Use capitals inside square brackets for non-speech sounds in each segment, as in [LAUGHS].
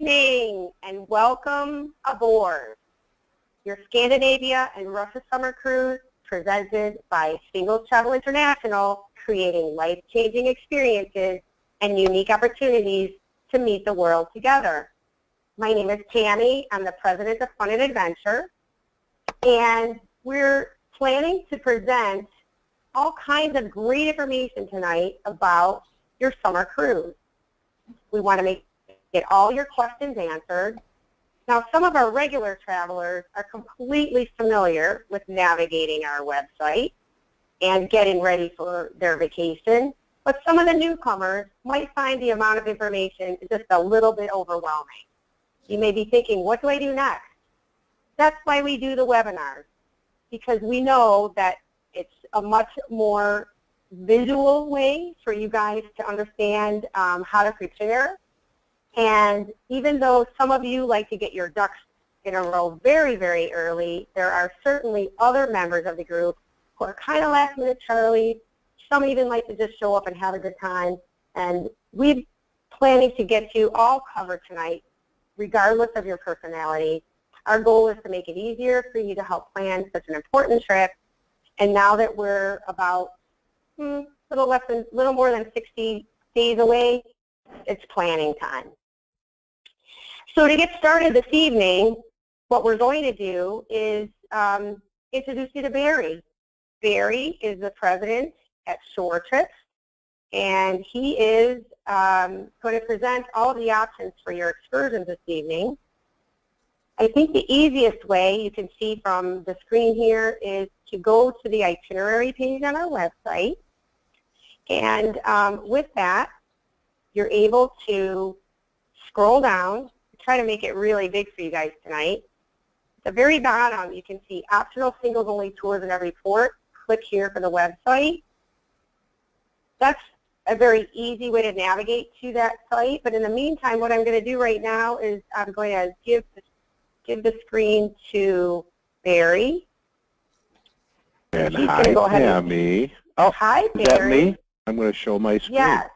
evening and welcome aboard your Scandinavia and Russia Summer Cruise presented by Singles Travel International, creating life-changing experiences and unique opportunities to meet the world together. My name is Tammy. I'm the president of Fun and Adventure, and we're planning to present all kinds of great information tonight about your summer cruise. We want to make get all your questions answered. Now, some of our regular travelers are completely familiar with navigating our website and getting ready for their vacation, but some of the newcomers might find the amount of information just a little bit overwhelming. You may be thinking, what do I do next? That's why we do the webinars, because we know that it's a much more visual way for you guys to understand um, how to prepare and even though some of you like to get your ducks in a row very, very early, there are certainly other members of the group who are kind of last minute Charlie. Some even like to just show up and have a good time. And we're planning to get you all covered tonight, regardless of your personality. Our goal is to make it easier for you to help plan such an important trip. And now that we're about hmm, little less than, little more than 60 days away, it's planning time. So to get started this evening, what we're going to do is um, introduce you to Barry. Barry is the president at Shore Trips, and he is um, going to present all the options for your excursions this evening. I think the easiest way you can see from the screen here is to go to the itinerary page on our website. And um, with that, you're able to scroll down try to make it really big for you guys tonight. At the very bottom, you can see optional singles-only tours in every port. Click here for the website. That's a very easy way to navigate to that site. But in the meantime, what I'm going to do right now is I'm going to give the, give the screen to Barry. And hi, Tammy. And, oh, hi, Barry. Is that me? I'm going to show my screen. Yes.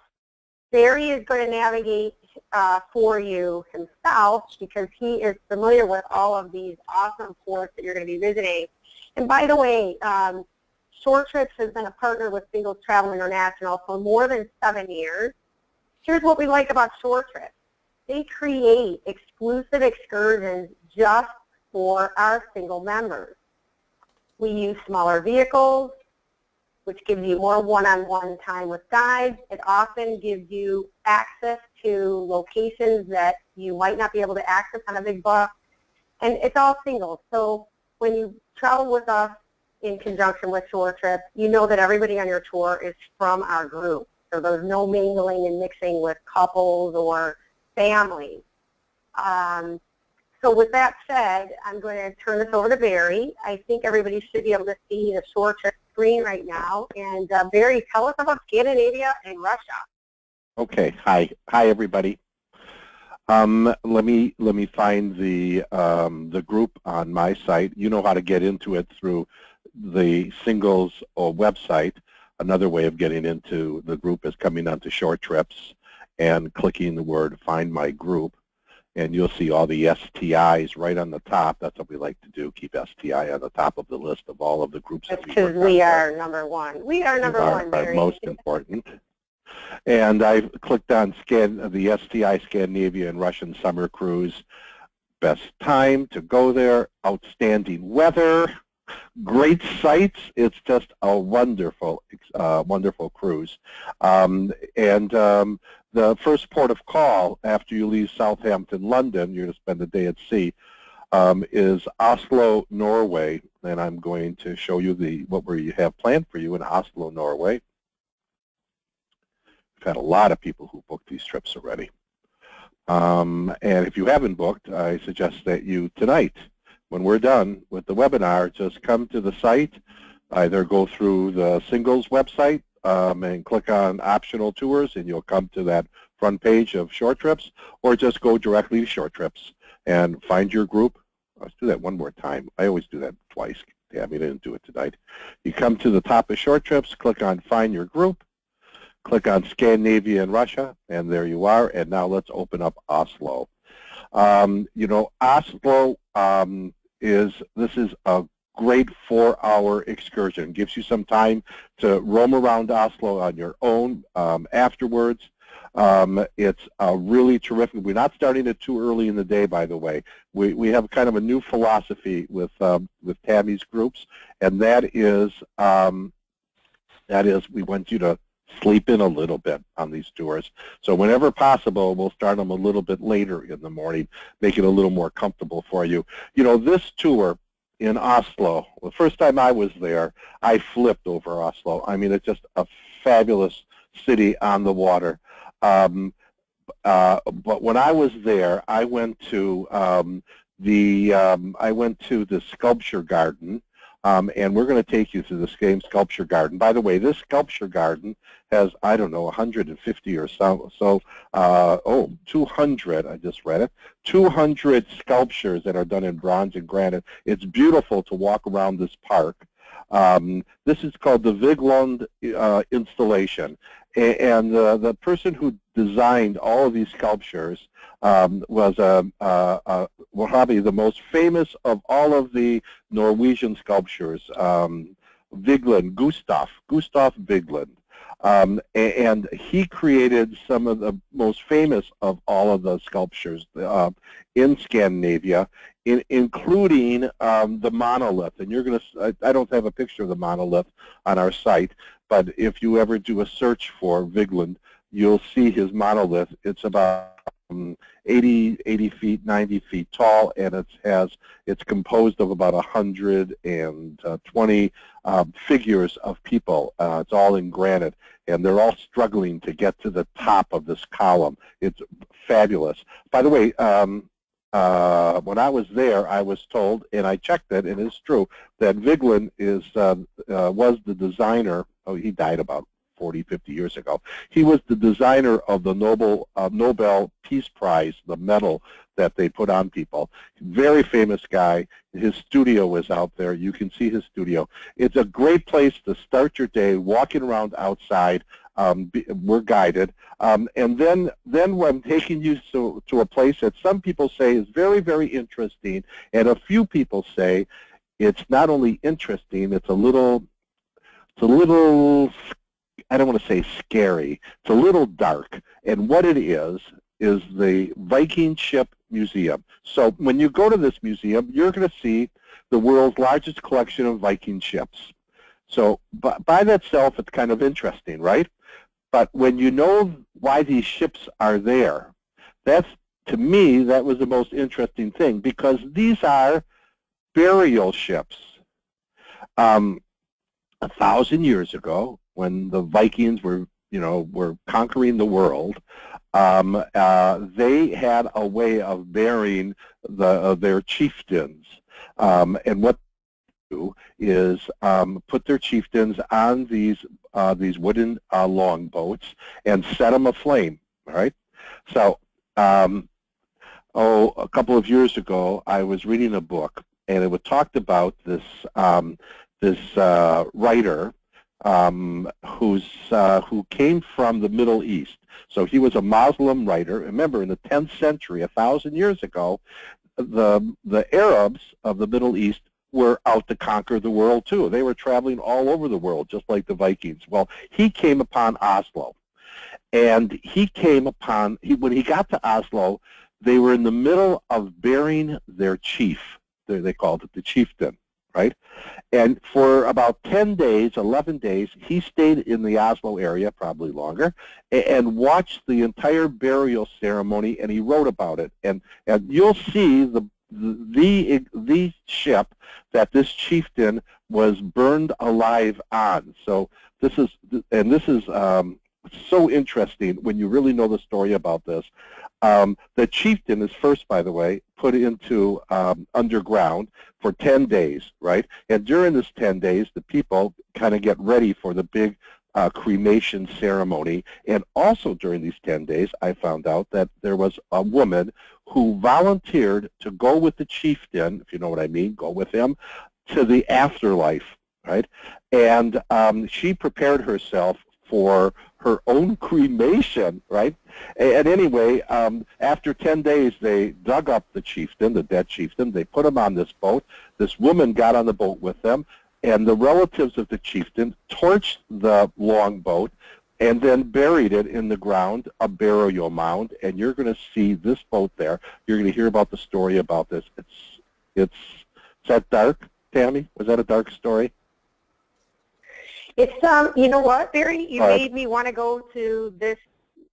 Barry is going to navigate uh, for you himself because he is familiar with all of these awesome ports that you're going to be visiting. And by the way, um, Shore Trips has been a partner with Singles Travel International for more than seven years. Here's what we like about Shore Trips. They create exclusive excursions just for our single members. We use smaller vehicles, which gives you more one-on-one -on -one time with guides. It often gives you access to locations that you might not be able to access on a big bus. And it's all singles. So when you travel with us in conjunction with Shore Trip, you know that everybody on your tour is from our group. So there's no mingling and mixing with couples or families. Um, so with that said, I'm going to turn this over to Barry. I think everybody should be able to see the Shore Trip screen right now. And uh, Barry, tell us about Scandinavia and Russia. Okay. Hi. Hi, everybody. Um, let me let me find the um, the group on my site. You know how to get into it through the singles or website. Another way of getting into the group is coming onto Shore Trips and clicking the word Find My Group, and you'll see all the STIs right on the top. That's what we like to do, keep STI on the top of the list of all of the groups. That's because we, we are number one. We are number are, one, Barry. most important. And I clicked on scan the STI Scandinavia and Russian summer cruise. Best time to go there, outstanding weather, great sights. It's just a wonderful, uh, wonderful cruise. Um, and um, the first port of call after you leave Southampton, London, you're going to spend the day at sea, um, is Oslo, Norway. And I'm going to show you the what we have planned for you in Oslo, Norway. We've had a lot of people who booked these trips already. Um, and if you haven't booked, I suggest that you tonight, when we're done with the webinar, just come to the site, either go through the singles website um, and click on optional tours and you'll come to that front page of Shore Trips or just go directly to Shore Trips and find your group. Let's do that one more time. I always do that twice. I mean, I didn't do it tonight. You come to the top of Shore Trips, click on find your group, Click on Scandinavia and Russia, and there you are. And now let's open up Oslo. Um, you know, Oslo um, is, this is a great four-hour excursion. Gives you some time to roam around Oslo on your own um, afterwards. Um, it's uh, really terrific. We're not starting it too early in the day, by the way. We, we have kind of a new philosophy with um, with Tammy's groups, and that is um, that is we want you to sleep in a little bit on these tours. So whenever possible, we'll start them a little bit later in the morning, make it a little more comfortable for you. You know, this tour in Oslo, the first time I was there, I flipped over Oslo. I mean, it's just a fabulous city on the water. Um, uh, but when I was there, I went to um, the um, I went to the sculpture garden, um, and we're going to take you through the same sculpture garden. By the way, this sculpture garden has I don't know 150 or so. So uh, oh, 200. I just read it. 200 sculptures that are done in bronze and granite. It's beautiful to walk around this park. Um, this is called the Vigeland uh, installation, and uh, the person who designed all of these sculptures um, was uh, uh, uh, probably the most famous of all of the Norwegian sculptures, um, Vigeland, Gustav, Gustav Vigeland. Um, and he created some of the most famous of all of the sculptures uh, in Scandinavia, in, including um, the monolith. And you're going to, I don't have a picture of the monolith on our site, but if you ever do a search for Vigeland, you'll see his monolith. It's about 80, 80 feet, 90 feet tall, and it has it's composed of about 120 um, figures of people. Uh, it's all in granite, and they're all struggling to get to the top of this column. It's fabulous. By the way, um, uh, when I was there, I was told, and I checked it, and it's true, that Vigeland is uh, uh, was the designer. Oh, he died about 40, 50 years ago. He was the designer of the Nobel, uh, Nobel Peace Prize, the medal that they put on people. Very famous guy. His studio is out there. You can see his studio. It's a great place to start your day walking around outside. Um, we're guided. Um, and then, then I'm taking you to, to a place that some people say is very, very interesting, and a few people say it's not only interesting, it's a little, it's a little I don't want to say scary. It's a little dark. And what it is, is the Viking Ship Museum. So when you go to this museum, you're going to see the world's largest collection of Viking ships. So by, by that self, it's kind of interesting, right? But when you know why these ships are there, that's, to me, that was the most interesting thing because these are burial ships. Um, a thousand years ago, when the Vikings were, you know, were conquering the world, um, uh, they had a way of burying the, uh, their chieftains. Um, and what they do is um, put their chieftains on these uh, these wooden uh, longboats and set them aflame. All right. So, um, oh, a couple of years ago, I was reading a book, and it was talked about this um, this uh, writer um, who's, uh, who came from the Middle East. So he was a Muslim writer. Remember, in the 10th century, a thousand years ago, the, the Arabs of the Middle East were out to conquer the world too. They were traveling all over the world, just like the Vikings. Well, he came upon Oslo. And he came upon, he, when he got to Oslo, they were in the middle of burying their chief. They, they called it the chieftain right? And for about 10 days, 11 days, he stayed in the Oslo area, probably longer, and watched the entire burial ceremony, and he wrote about it. And, and you'll see the, the, the ship that this chieftain was burned alive on. So this is, and this is um, so interesting when you really know the story about this. Um, the chieftain is first, by the way, put into um, underground for 10 days, right? And during this 10 days, the people kind of get ready for the big uh, cremation ceremony. And also during these 10 days, I found out that there was a woman who volunteered to go with the chieftain, if you know what I mean, go with him, to the afterlife, right? And um, she prepared herself for her own cremation, right? And anyway, um, after 10 days, they dug up the chieftain, the dead chieftain. They put him on this boat. This woman got on the boat with them, and the relatives of the chieftain torched the longboat and then buried it in the ground, a burial mound. And you're going to see this boat there. You're going to hear about the story about this. It's, it's, is that dark, Tammy? Was that a dark story? It's um, you know what, Barry? You right. made me want to go to this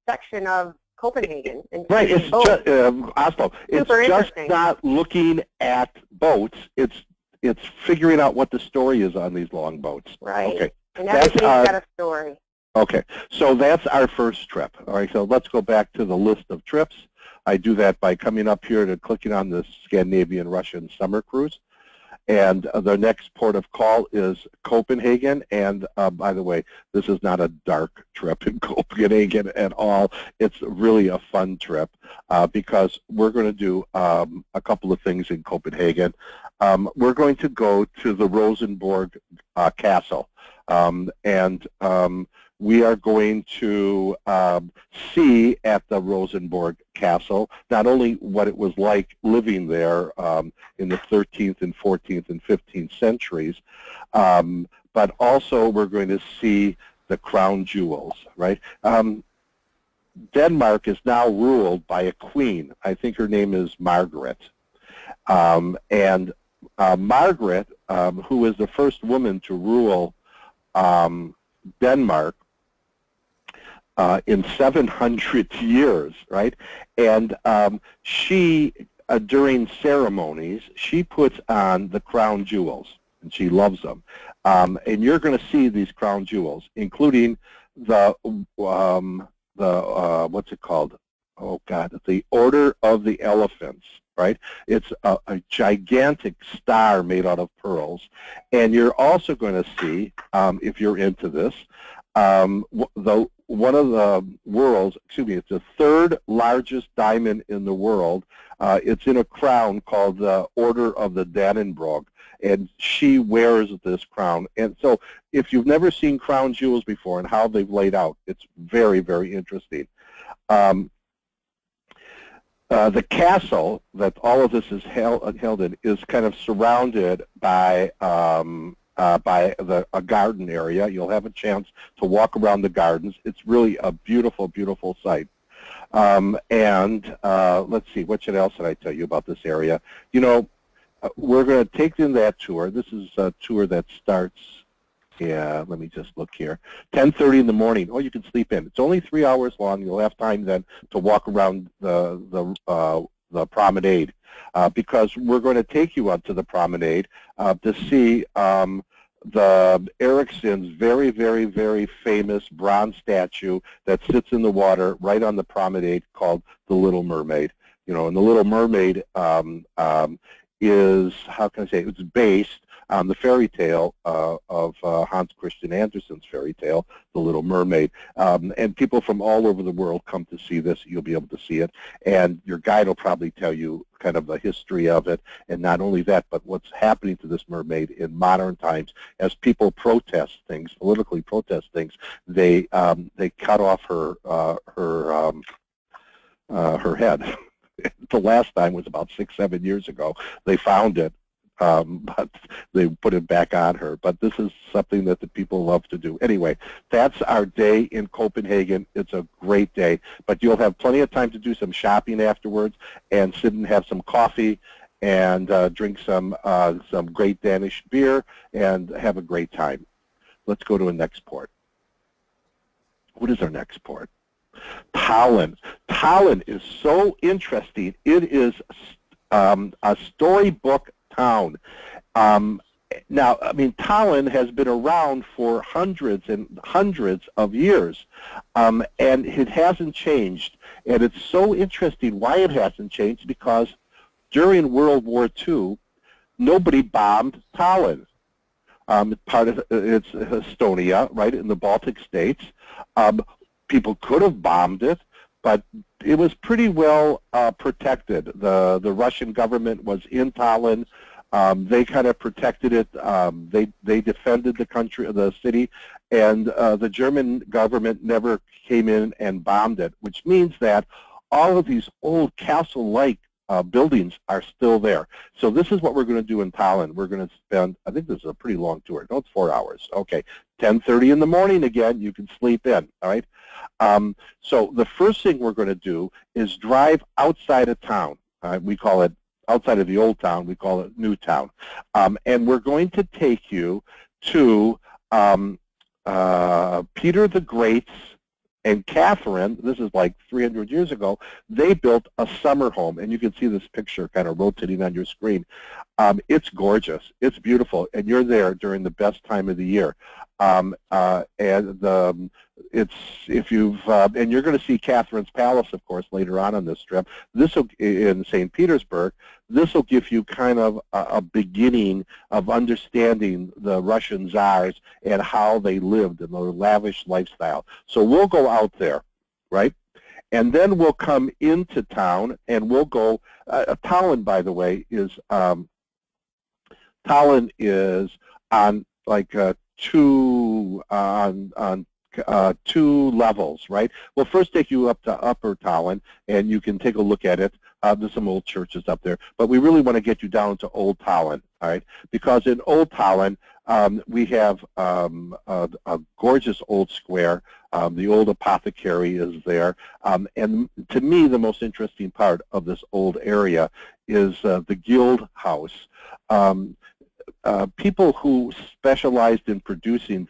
section of Copenhagen and Right, it's boats. just um, Oslo. It's Super just not looking at boats. It's it's figuring out what the story is on these long boats. right. Okay, And That's everything's our- got a story. okay. So that's our first trip. All right. So let's go back to the list of trips. I do that by coming up here to clicking on the Scandinavian Russian summer cruise. And uh, the next port of call is Copenhagen. And uh, by the way, this is not a dark trip in [LAUGHS] Copenhagen at all. It's really a fun trip uh, because we're going to do um, a couple of things in Copenhagen. Um, we're going to go to the Rosenborg uh, Castle. Um, and um, we are going to um, see at the Rosenborg Castle not only what it was like living there um, in the 13th and 14th and 15th centuries, um, but also we're going to see the crown jewels, right? Um, Denmark is now ruled by a queen. I think her name is Margaret. Um, and uh, Margaret, um, who is the first woman to rule Denmark uh, in 700 years, right? And um, she, uh, during ceremonies, she puts on the crown jewels, and she loves them. Um, and you're going to see these crown jewels, including the um, the uh, what's it called? Oh God, the Order of the Elephants, right? It's a, a gigantic star made out of pearls, and you're also going to see, um, if you're into this, um, the one of the world's, excuse me, it's the third largest diamond in the world. Uh, it's in a crown called the Order of the Dannebrog, and she wears this crown. And so, if you've never seen crown jewels before and how they've laid out, it's very, very interesting. Um, uh, the castle that all of this is held, held in is kind of surrounded by um, uh, by the, a garden area. You'll have a chance to walk around the gardens. It's really a beautiful, beautiful site. Um, and uh, let's see, what should else should I tell you about this area? You know, uh, we're going to take in that tour. This is a tour that starts, yeah, let me just look here, 10.30 in the morning. Oh, you can sleep in. It's only three hours long. You'll have time then to walk around the, the, uh, the promenade uh, because we're going to take you up to the promenade uh, to see um, the Eriksen's very, very, very famous bronze statue that sits in the water right on the promenade called the Little Mermaid. You know, and the Little Mermaid um, um, is, how can I say, it's based on the fairy tale uh, of uh, Hans Christian Andersen's fairy tale, The Little Mermaid. Um, and people from all over the world come to see this. You'll be able to see it. And your guide will probably tell you kind of the history of it. And not only that, but what's happening to this mermaid in modern times as people protest things, politically protest things, they, um, they cut off her, uh, her, um, uh, her head. [LAUGHS] the last time was about six, seven years ago. They found it um, [LAUGHS] but they put it back on her. But this is something that the people love to do. Anyway, that's our day in Copenhagen. It's a great day, but you'll have plenty of time to do some shopping afterwards and sit and have some coffee and uh, drink some uh, some great Danish beer and have a great time. Let's go to a next port. What is our next port? Tallinn. Tallinn is so interesting. It is um, a storybook town. Um, now, I mean, Tallinn has been around for hundreds and hundreds of years, um, and it hasn't changed. And it's so interesting why it hasn't changed because during World War II, nobody bombed Tallinn. Um, part of it's Estonia, right, in the Baltic states. Um, people could have bombed it, but it was pretty well uh, protected. The the Russian government was in Tallinn. Um, they kind of protected it. Um, they they defended the country, the city, and uh, the German government never came in and bombed it, which means that all of these old castle-like uh, buildings are still there. So this is what we're going to do in Tallinn. We're going to spend, I think this is a pretty long tour. No, it's four hours. Okay, 10.30 in the morning again, you can sleep in, all right? Um, so the first thing we're going to do is drive outside of town. Uh, we call it outside of the old town, we call it New Town. Um, and we're going to take you to um, uh, Peter the Great's and Catherine, this is like 300 years ago, they built a summer home. And you can see this picture kind of rotating on your screen. Um, it's gorgeous. It's beautiful. And you're there during the best time of the year. Um, uh, and the, it's if you've uh, and you're going to see Catherine's Palace, of course, later on on this trip. This in St. Petersburg. This will give you kind of a, a, beginning of understanding the Russian czars and how they lived and their lavish lifestyle. So we'll go out there, right? And then we'll come into town and we'll go. Uh, Tallinn, by the way, is um, Tallinn is on like uh, two on on uh, two levels, right? We'll first take you up to Upper Tallinn, and you can take a look at it. Uh, there's some old churches up there, but we really want to get you down to Old Tallinn, all right? Because in Old Tallinn, um, we have um, a, a, gorgeous old square. Um, the old apothecary is there. Um, and to me, the most interesting part of this old area is uh, the guild house. Um, uh, people who specialized in producing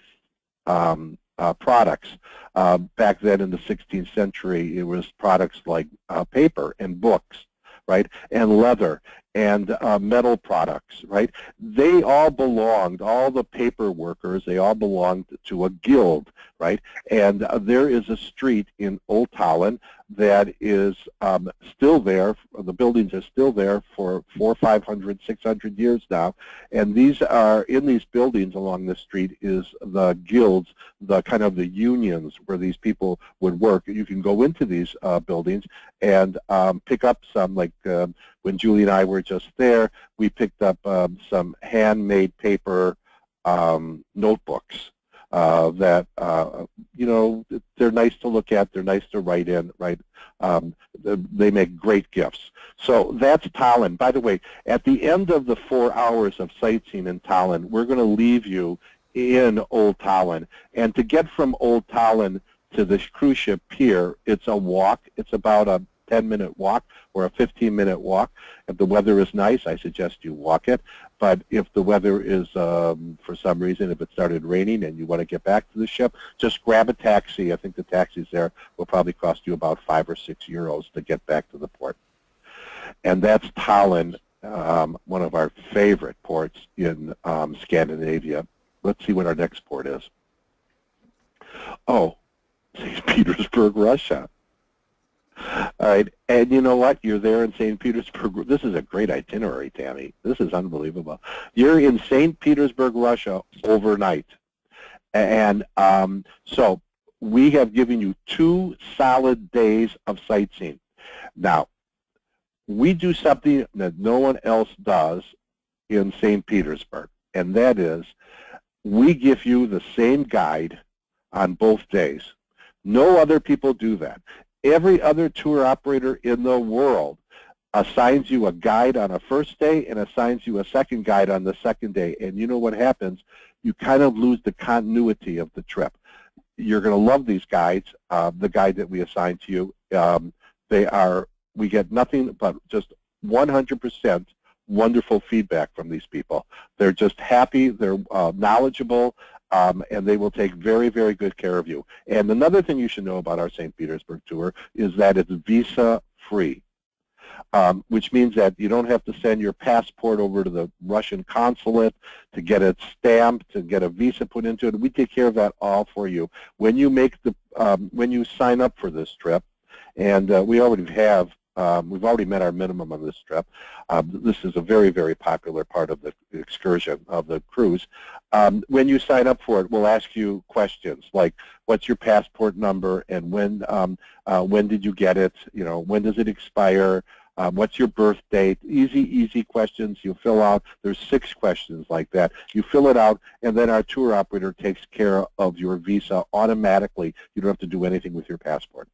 um, uh, products. Uh, back then in the 16th century, it was products like uh, paper and books, right, and leather and uh, metal products, right? They all belonged, all the paper workers, they all belonged to a guild, right? And uh, there is a street in Old Tallinn that is um, still there. The buildings are still there for four, 500, 600 years now. And these are, in these buildings along the street is the guilds, the kind of the unions where these people would work. You can go into these uh, buildings and um, pick up some, like um, when Julie and I were just there, we picked up um, some handmade paper um, notebooks uh, that, uh, you know, they're nice to look at, they're nice to write in, right? Um, they make great gifts. So that's Tallinn. By the way, at the end of the four hours of sightseeing in Tallinn, we're going to leave you in Old Tallinn. And to get from Old Tallinn to the cruise ship pier, it's a walk. It's about a 10-minute walk or a 15-minute walk. If the weather is nice, I suggest you walk it. But if the weather is, um, for some reason, if it started raining and you want to get back to the ship, just grab a taxi. I think the taxis there will probably cost you about five or six euros to get back to the port. And that's Tallinn, um, one of our favorite ports in um, Scandinavia. Let's see what our next port is. Oh, [LAUGHS] St. Petersburg, Russia. All right, and you know what? You're there in St. Petersburg. This is a great itinerary, Tammy. This is unbelievable. You're in St. Petersburg, Russia overnight. And um, so we have given you two solid days of sightseeing. Now, we do something that no one else does in St. Petersburg, and that is we give you the same guide on both days. No other people do that every other tour operator in the world assigns you a guide on a first day and assigns you a second guide on the second day. And you know what happens? You kind of lose the continuity of the trip. You're going to love these guides, uh, the guide that we assign to you. Um, they are, we get nothing but just 100% wonderful feedback from these people. They're just happy, they're uh, knowledgeable, um, and they will take very, very good care of you. And another thing you should know about our St. Petersburg tour is that it's visa-free, um, which means that you don't have to send your passport over to the Russian consulate to get it stamped, to get a visa put into it. We take care of that all for you. When you make the, um, when you sign up for this trip, and uh, we already have um, we've already met our minimum on this trip. Um, this is a very, very popular part of the excursion of the cruise. Um, when you sign up for it, we'll ask you questions like, what's your passport number and when um, uh, when did you get it? You know, when does it expire? Uh, what's your birth date? Easy, easy questions you fill out. There's six questions like that. You fill it out, and then our tour operator takes care of your visa automatically. You don't have to do anything with your passport.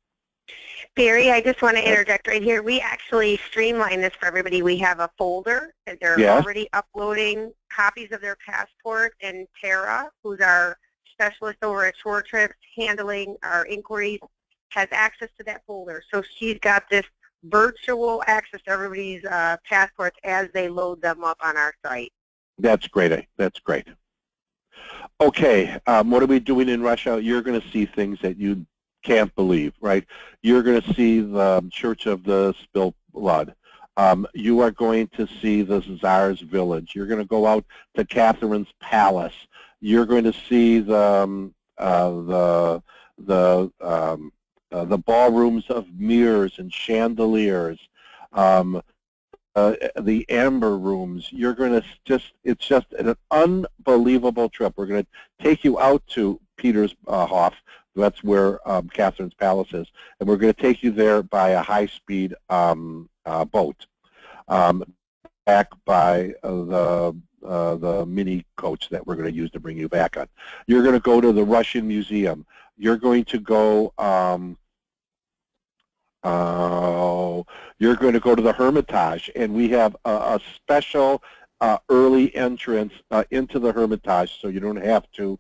Barry, I just want to interject right here. We actually streamline this for everybody. We have a folder that they're Yes. already uploading copies of their passport, and Tara, who's our specialist over at Shore Trips handling our inquiries, has access to that folder. So she's got this virtual access to everybody's uh, passports as they load them up on our site. That's great. That's great. Okay, um, what are we doing in Russia? You're going to see things that you can't believe, right? You're going to see the Church of the Spilled Blood. Um, you are going to see the Tsar's Village. You're going to go out to Catherine's Palace. You're going to see the um, uh, the the um, uh, the ballrooms of mirrors and chandeliers. Um, uh, the amber rooms. You're going to just, it's just an unbelievable trip. We're going to take you out to Petershof. That's where um, Catherine's Palace is. And we're going to take you there by a high-speed um, uh, boat um, back by uh, the uh, the mini coach that we're going to use to bring you back on. You're going to go to the Russian Museum. You're going to go um, uh, you're going to go to the Hermitage, and we have a, a special uh, early entrance uh, into the Hermitage, so you don't have to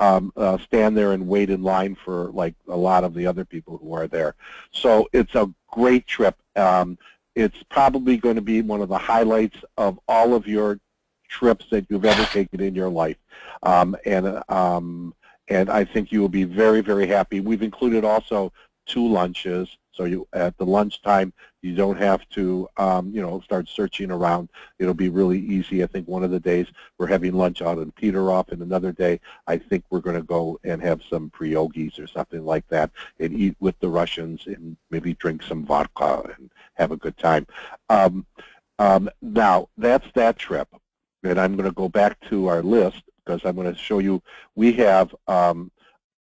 um, uh, stand there and wait in line for like a lot of the other people who are there. So it's a great trip. Um, it's probably going to be one of the highlights of all of your trips that you've ever taken in your life, um, and um, and I think you will be very very happy. We've included also two lunches. So you at the lunchtime, you don't have to, um, you know, start searching around. It'll be really easy. I think one of the days we're having lunch out in Peterhof, and another day I think we're going to go and have some pierogies or something like that, and eat with the Russians, and maybe drink some vodka and have a good time. Um, um, now that's that trip, and I'm going to go back to our list because I'm going to show you we have um,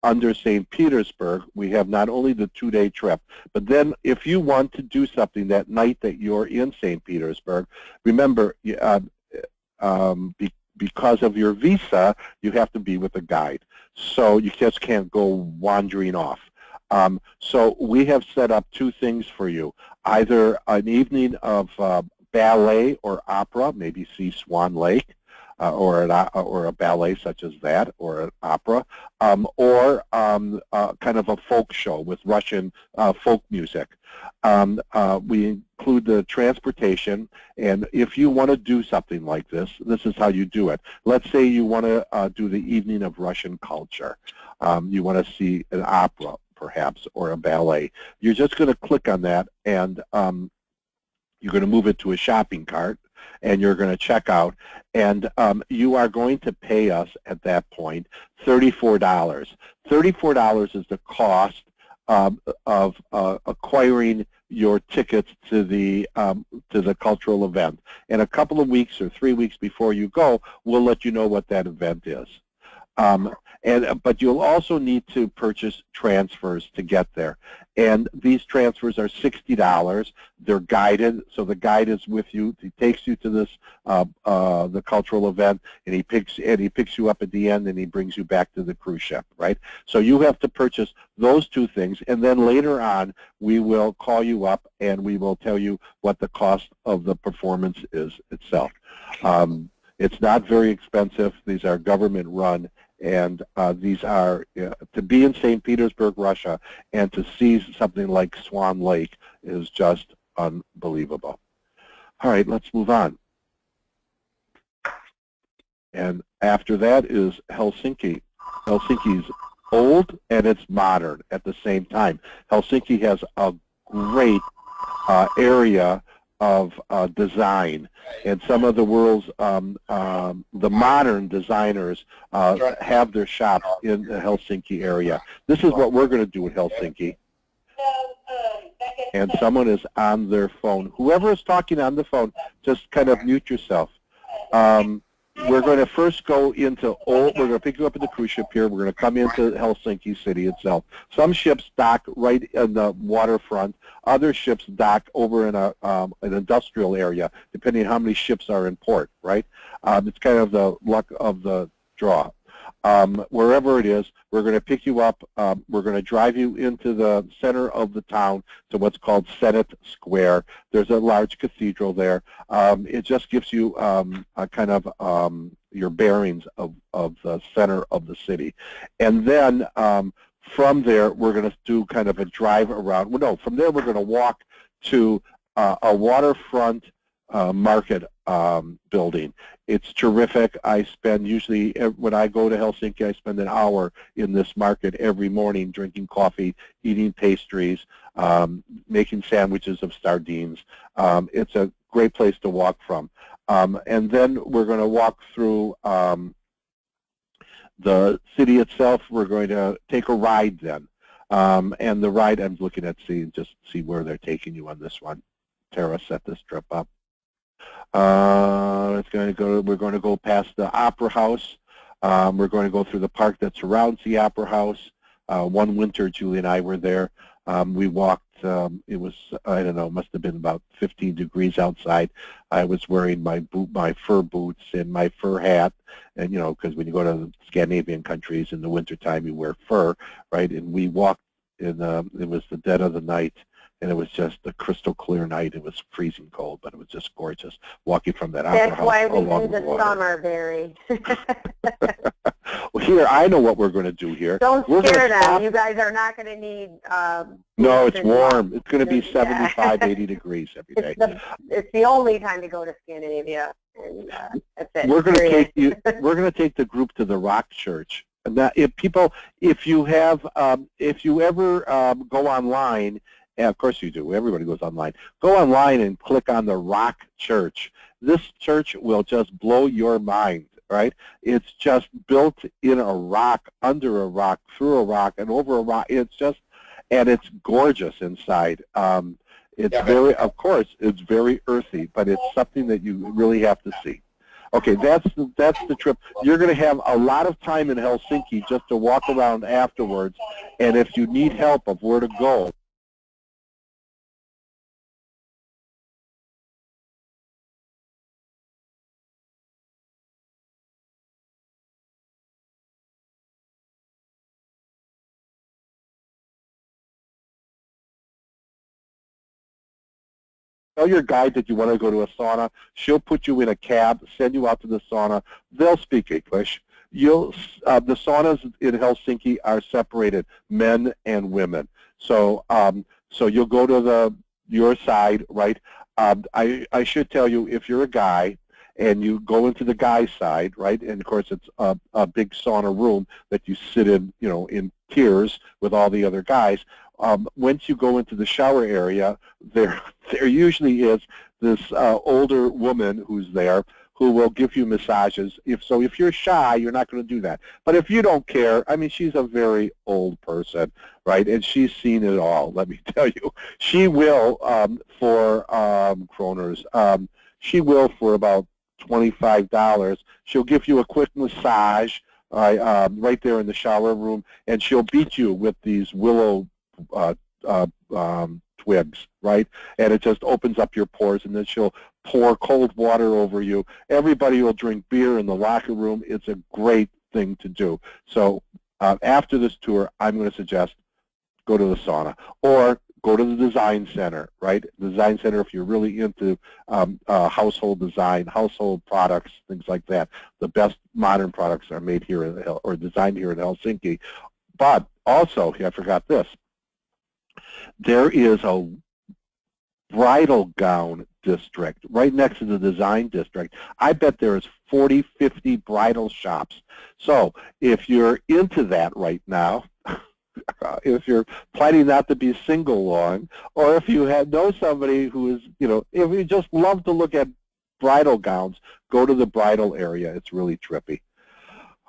under St. Petersburg, we have not only the two-day trip, but then if you want to do something that night that you're in St. Petersburg, remember, uh, um, be, because of your visa, you have to be with a guide. So you just can't go wandering off. Um, so we have set up two things for you, either an evening of uh, ballet or opera, maybe see Swan Lake, uh, or an uh, or a ballet such as that, or an opera, um, or um, uh, kind of a folk show with Russian uh, folk music. Um, uh, we include the transportation, and if you want to do something like this, this is how you do it. Let's say you want to uh, do the evening of Russian culture. Um, you want to see an opera, perhaps, or a ballet. You're just going to click on that, and um, you're going to move it to a shopping cart, and you're going to check out, and um, you are going to pay us at that point $34. $34 is the cost um, of uh, acquiring your tickets to the um, to the cultural event. And a couple of weeks or three weeks before you go, we'll let you know what that event is. Um, and but you'll also need to purchase transfers to get there. And these transfers are $60. They're guided, so the guide is with you. He takes you to this uh, uh, the cultural event, and he picks and he picks you up at the end, and he brings you back to the cruise ship, right? So you have to purchase those two things, and then later on we will call you up and we will tell you what the cost of the performance is itself. Um, it's not very expensive. These are government run and uh, these are, uh, to be in St. Petersburg, Russia, and to see something like Swan Lake is just unbelievable. All right, let's move on. And after that is Helsinki. Helsinki's old and it's modern at the same time. Helsinki has a great uh, area of uh, design, and some of the world's um, um, the modern designers uh, have their shops in the Helsinki area. This is what we're going to do in Helsinki. And someone is on their phone. Whoever is talking on the phone, just kind of mute yourself. Um, we're going to first go into old, we're going to pick you up in the cruise ship here. We're going to come into Helsinki city itself. Some ships dock right in the waterfront. Other ships dock over in a, um, an industrial area, depending on how many ships are in port, right? Um, it's kind of the luck of the draw um, wherever it is. We're going to pick you up. Um, we're going to drive you into the center of the town to what's called Senate Square. There's a large cathedral there. Um, it just gives you um, a kind of um, your bearings of, of the center of the city. And then um, from there, we're going to do kind of a drive around. Well, no, from there we're going to walk to uh, a waterfront uh, market um, building. It's terrific. I spend usually, when I go to Helsinki, I spend an hour in this market every morning drinking coffee, eating pastries, um, making sandwiches of sardines. Um, it's a great place to walk from. Um, and then we're going to walk through um, the city itself. We're going to take a ride then. Um, and the ride, I'm looking at see just see where they're taking you on this one. Tara set this trip up. Uh, it's going to go. We're going to go past the Opera House. Um, we're going to go through the park that surrounds the Opera House. Uh, one winter, Julie and I were there. Um, we walked. Um, it was I don't know, must have been about 15 degrees outside. I was wearing my boot, my fur boots, and my fur hat, and you know, because when you go to the Scandinavian countries in the wintertime, you wear fur, right? And we walked in. Uh, it was the dead of the night and it was just a crystal clear night. It was freezing cold, but it was just gorgeous walking from that That's opera why house we along do the water. summer, Barry. [LAUGHS] well, here I know what we're going to do here. Don't We're scare them. stop- You guys are not going to need. Um, No, it's warm. It's going to be Yeah. 75, 80 [LAUGHS] degrees every day. It's the it's the only time to go to Scandinavia, and uh, that's it. We're going to take you. [LAUGHS] We're going to take the group to the Rock Church. And that if people, if you have, um, if you ever um, go online, and of course you do. Everybody goes online. Go online and click on the Rock Church. This church will just blow your mind. Right? It's just built in a rock, under a rock, through a rock, and over a rock. It's just, and it's gorgeous inside. Um, it's Yeah, very, of course, it's very earthy, but it's something that you really have to see. Okay, that's the, that's the trip. You're going to have a lot of time in Helsinki just to walk around afterwards, and if you need help of where to go, tell your guide that you want to go to a sauna. She'll put you in a cab, send you out to the sauna. They'll speak English. You'll uh, the saunas in Helsinki are separated, men and women. So um, so you'll go to the your side, right? Um, I I should tell you if you're a guy and you go into the guy's side, right? And of course it's a, a big sauna room that you sit in, you know, in tiers with all the other guys. Um, once you go into the shower area, there [LAUGHS] there usually is this uh, older woman who's there who will give you massages. If so, if you're shy, you're not going to do that. But if you don't care, I mean, she's a very old person, right? And she's seen it all. Let me [LAUGHS] tell you, she will um, for um, kroners. Um, she will for about twenty-five dollars. She'll give you a quick massage. Uh, um, right there in the shower room, and she'll beat you with these willow uh, uh, um, twigs, right? And it just opens up your pores, and then she'll pour cold water over you. Everybody will drink beer in the locker room. It's a great thing to do. So uh, after this tour, I'm going to suggest go to the sauna or go to the design center, right? Design center if you're really into um, uh, household design, household products, things like that. The best modern products are made here in, or designed here in Helsinki. But also, I forgot this, there is a bridal gown district right next to the design district. I bet there is 40, 50 bridal shops. So if you're into that right now, [LAUGHS] if you're planning not to be single long, or if you have, know somebody who is, you know, if you just love to look at bridal gowns, go to the bridal area. It's really trippy.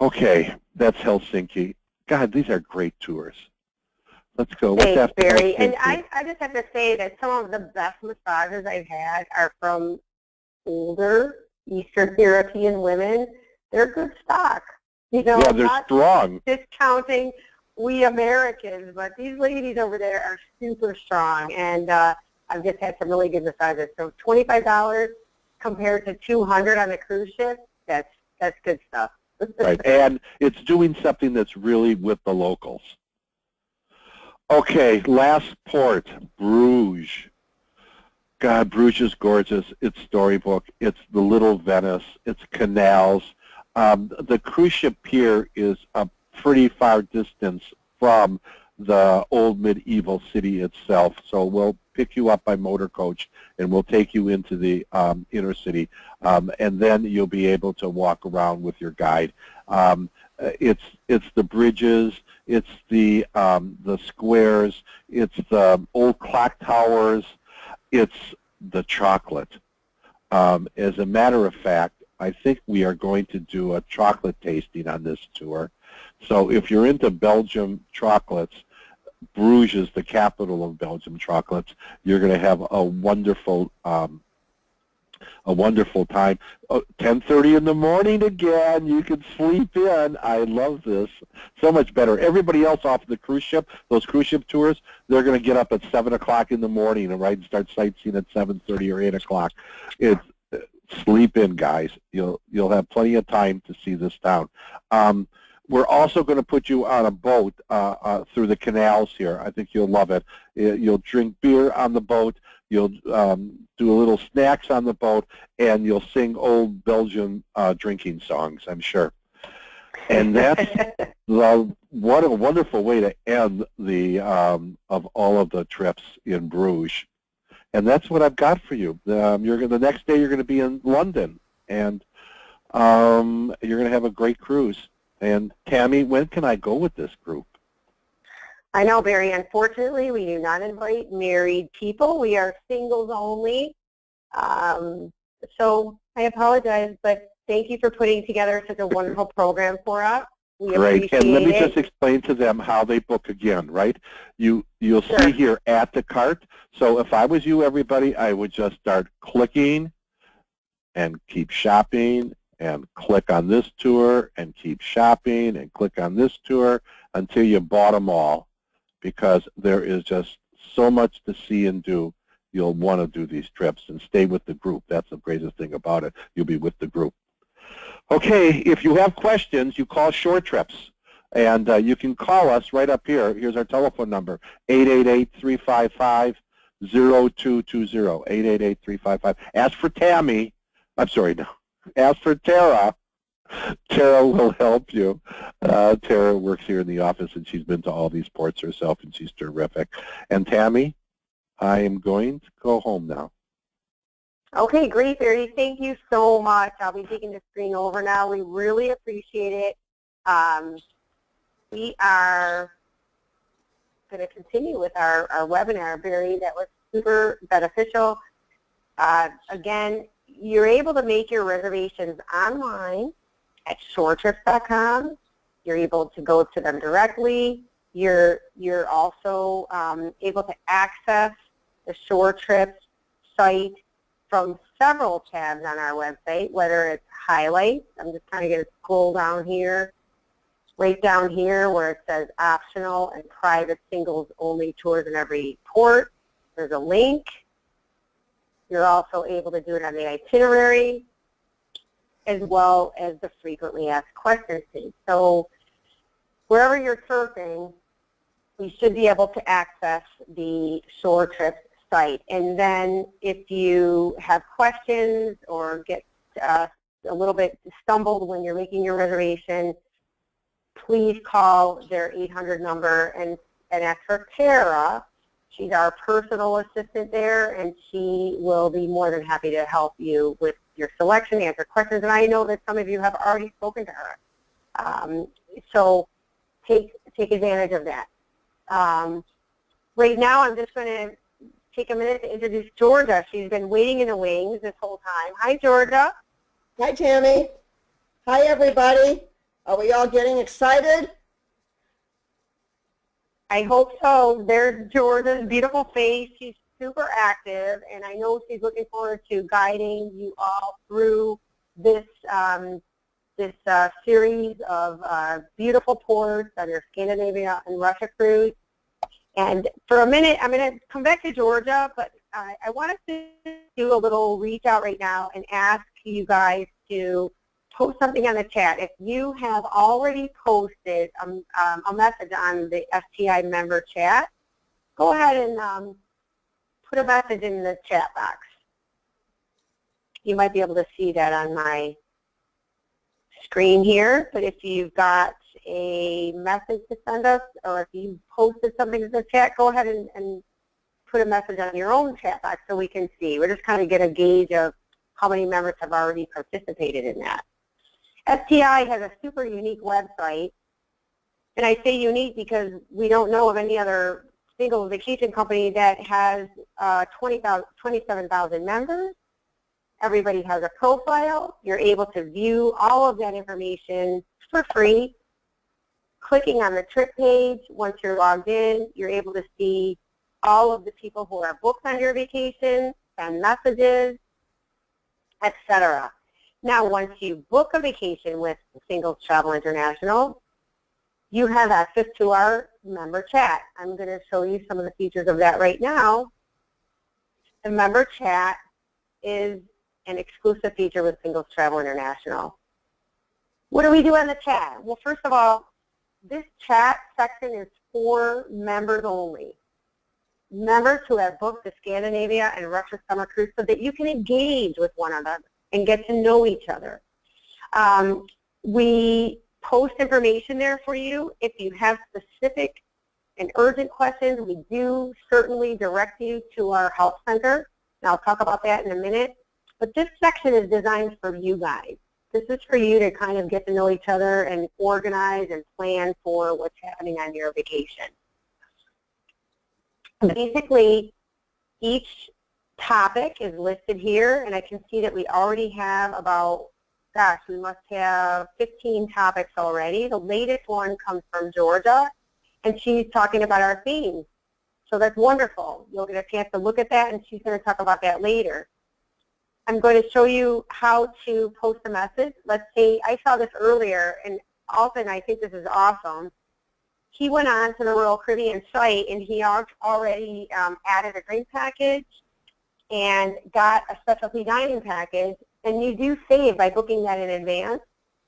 Okay, that's Helsinki. God, these are great tours. Let's go. What's Thanks, after Barry. And I, I just have to say that some of the best massages I've had are from older Eastern European women, they're good stock. You know, yeah, they're not strong. discounting we Americans, but these ladies over there are super strong, and uh, I've just had some really good massages. So twenty-five dollars compared to two hundred on a cruise ship, that's that's good stuff. [LAUGHS] Right, and it's doing something that's really with the locals. Okay, last port, Bruges. God, Bruges is gorgeous. It's storybook. It's the little Venice. It's canals. Um, the cruise ship pier is a pretty far distance from the old medieval city itself. So we'll pick you up by motor coach and we'll take you into the um, inner city. Um, and then you'll be able to walk around with your guide. Um, it's it's the bridges, it's the um, the squares, it's the old clock towers, it's the chocolate. Um, as a matter of fact, I think we are going to do a chocolate tasting on this tour. So if you're into Belgium chocolates, Bruges is the capital of Belgium chocolates. You're going to have a wonderful um, a wonderful time. Oh, 10:30 in the morning again. You can sleep in. I love this. So much better. Everybody else off the cruise ship, those cruise ship tours, they're going to get up at 7 o'clock in the morning and right and start sightseeing at 7:30 or 8 o'clock. It's sleep in, guys. You'll you'll have plenty of time to see this town. Um, we're also going to put you on a boat uh, uh, through the canals here. I think you'll love it. You'll drink beer on the boat. You'll um, do a little snacks on the boat, and you'll sing old Belgian uh, drinking songs, I'm sure. And that's [LAUGHS] the, what a wonderful way to end the um, of all of the trips in Bruges. And that's what I've got for you. Um, you're going the next day you're going to be in London, and um, you're going to have a great cruise. And Tammy, when can I go with this group? I know, Barry. Unfortunately, we do not invite married people. We are singles only. Um, so I apologize, but thank you for putting together such a wonderful program for us. We Great. And let me it. just explain to them how they book again, right? You, you'll Sure. see here at the cart. So if I was you, everybody, I would just start clicking and keep shopping and click on this tour and keep shopping and click on this tour until you bought them all because there is just so much to see and do. You'll want to do these trips and stay with the group. That's the greatest thing about it. You'll be with the group. Okay, if you have questions, you call Shore Trips. And uh, you can call us right up here. Here's our telephone number, 888-355-0220, 888-355. Ask for Tammy. I'm sorry, no. Ask for Tara. [LAUGHS] Tara will help you. Uh, Tara works here in the office, and she's been to all these ports herself, and she's terrific. And Tammy, I am going to go home now. Okay, great, Barry. Thank you so much. I'll be taking the screen over now. We really appreciate it. Um, we are going to continue with our, our webinar, Barry. That was super beneficial. Uh, again, you're able to make your reservations online at shoretrips.com. You're able to go to them directly. You're, you're also um, able to access the Shore Trips site from several tabs on our website, whether it's highlights. I'm just kind of going to scroll down here, right down here where it says optional and private singles only tours in every port. There's a link. You're also able to do it on the itinerary as well as the frequently asked questions page. So wherever you're surfing, you should be able to access the Shore Trips site. And then if you have questions or get uh, a little bit stumbled when you're making your reservation, please call their 800 number and, and ask for Tara. She's our personal assistant there, and she will be more than happy to help you with your selection, answer questions. And I know that some of you have already spoken to her. Um, so take, take advantage of that. Um, right now, I'm just going to take a minute to introduce Georgia. She's been waiting in the wings this whole time. Hi, Georgia. Hi, Tammy. Hi, everybody. Are we all getting excited? I hope so. There's Georgia's beautiful face. She's super active, and I know she's looking forward to guiding you all through this um, this uh, series of uh, beautiful ports on your Scandinavia and Russia cruise. And for a minute, I'm going to come back to Georgia, but uh, I want to do a little reach out right now and ask you guys to post something on the chat. If you have already posted um, um, a message on the STI member chat, go ahead and um, put a message in the chat box. You might be able to see that on my screen here, but if you've got a message to send us or if you posted something in the chat, go ahead and, and put a message on your own chat box so we can see. We're just kind of get a gauge of how many members have already participated in that. STI has a super unique website, and I say unique because we don't know of any other single vacation company that has uh, 20, 27,000 members. Everybody has a profile. You're able to view all of that information for free. Clicking on the trip page, once you're logged in, you're able to see all of the people who are booked on your vacation, send messages, etc. Now, once you book a vacation with Singles Travel International, you have access to our member chat. I'm going to show you some of the features of that right now. The member chat is an exclusive feature with Singles Travel International. What do we do on the chat? Well, first of all, this chat section is for members only. Members who have booked the Scandinavia and Russia summer cruise so that you can engage with one another and get to know each other. Um, we post information there for you. If you have specific and urgent questions, we do certainly direct you to our help center. And I'll talk about that in a minute. But this section is designed for you guys. This is for you to kind of get to know each other and organize and plan for what's happening on your vacation. Basically, each topic is listed here, and I can see that we already have about, gosh, we must have 15 topics already. The latest one comes from Georgia, and she's talking about our themes. So that's wonderful. You'll get a chance to look at that, and she's going to talk about that later. I'm going to show you how to post a message. Let's see, I saw this earlier, and often I think this is awesome. He went on to the Royal Caribbean site, and he already um, added a drink package and got a specialty dining package. And you do save by booking that in advance.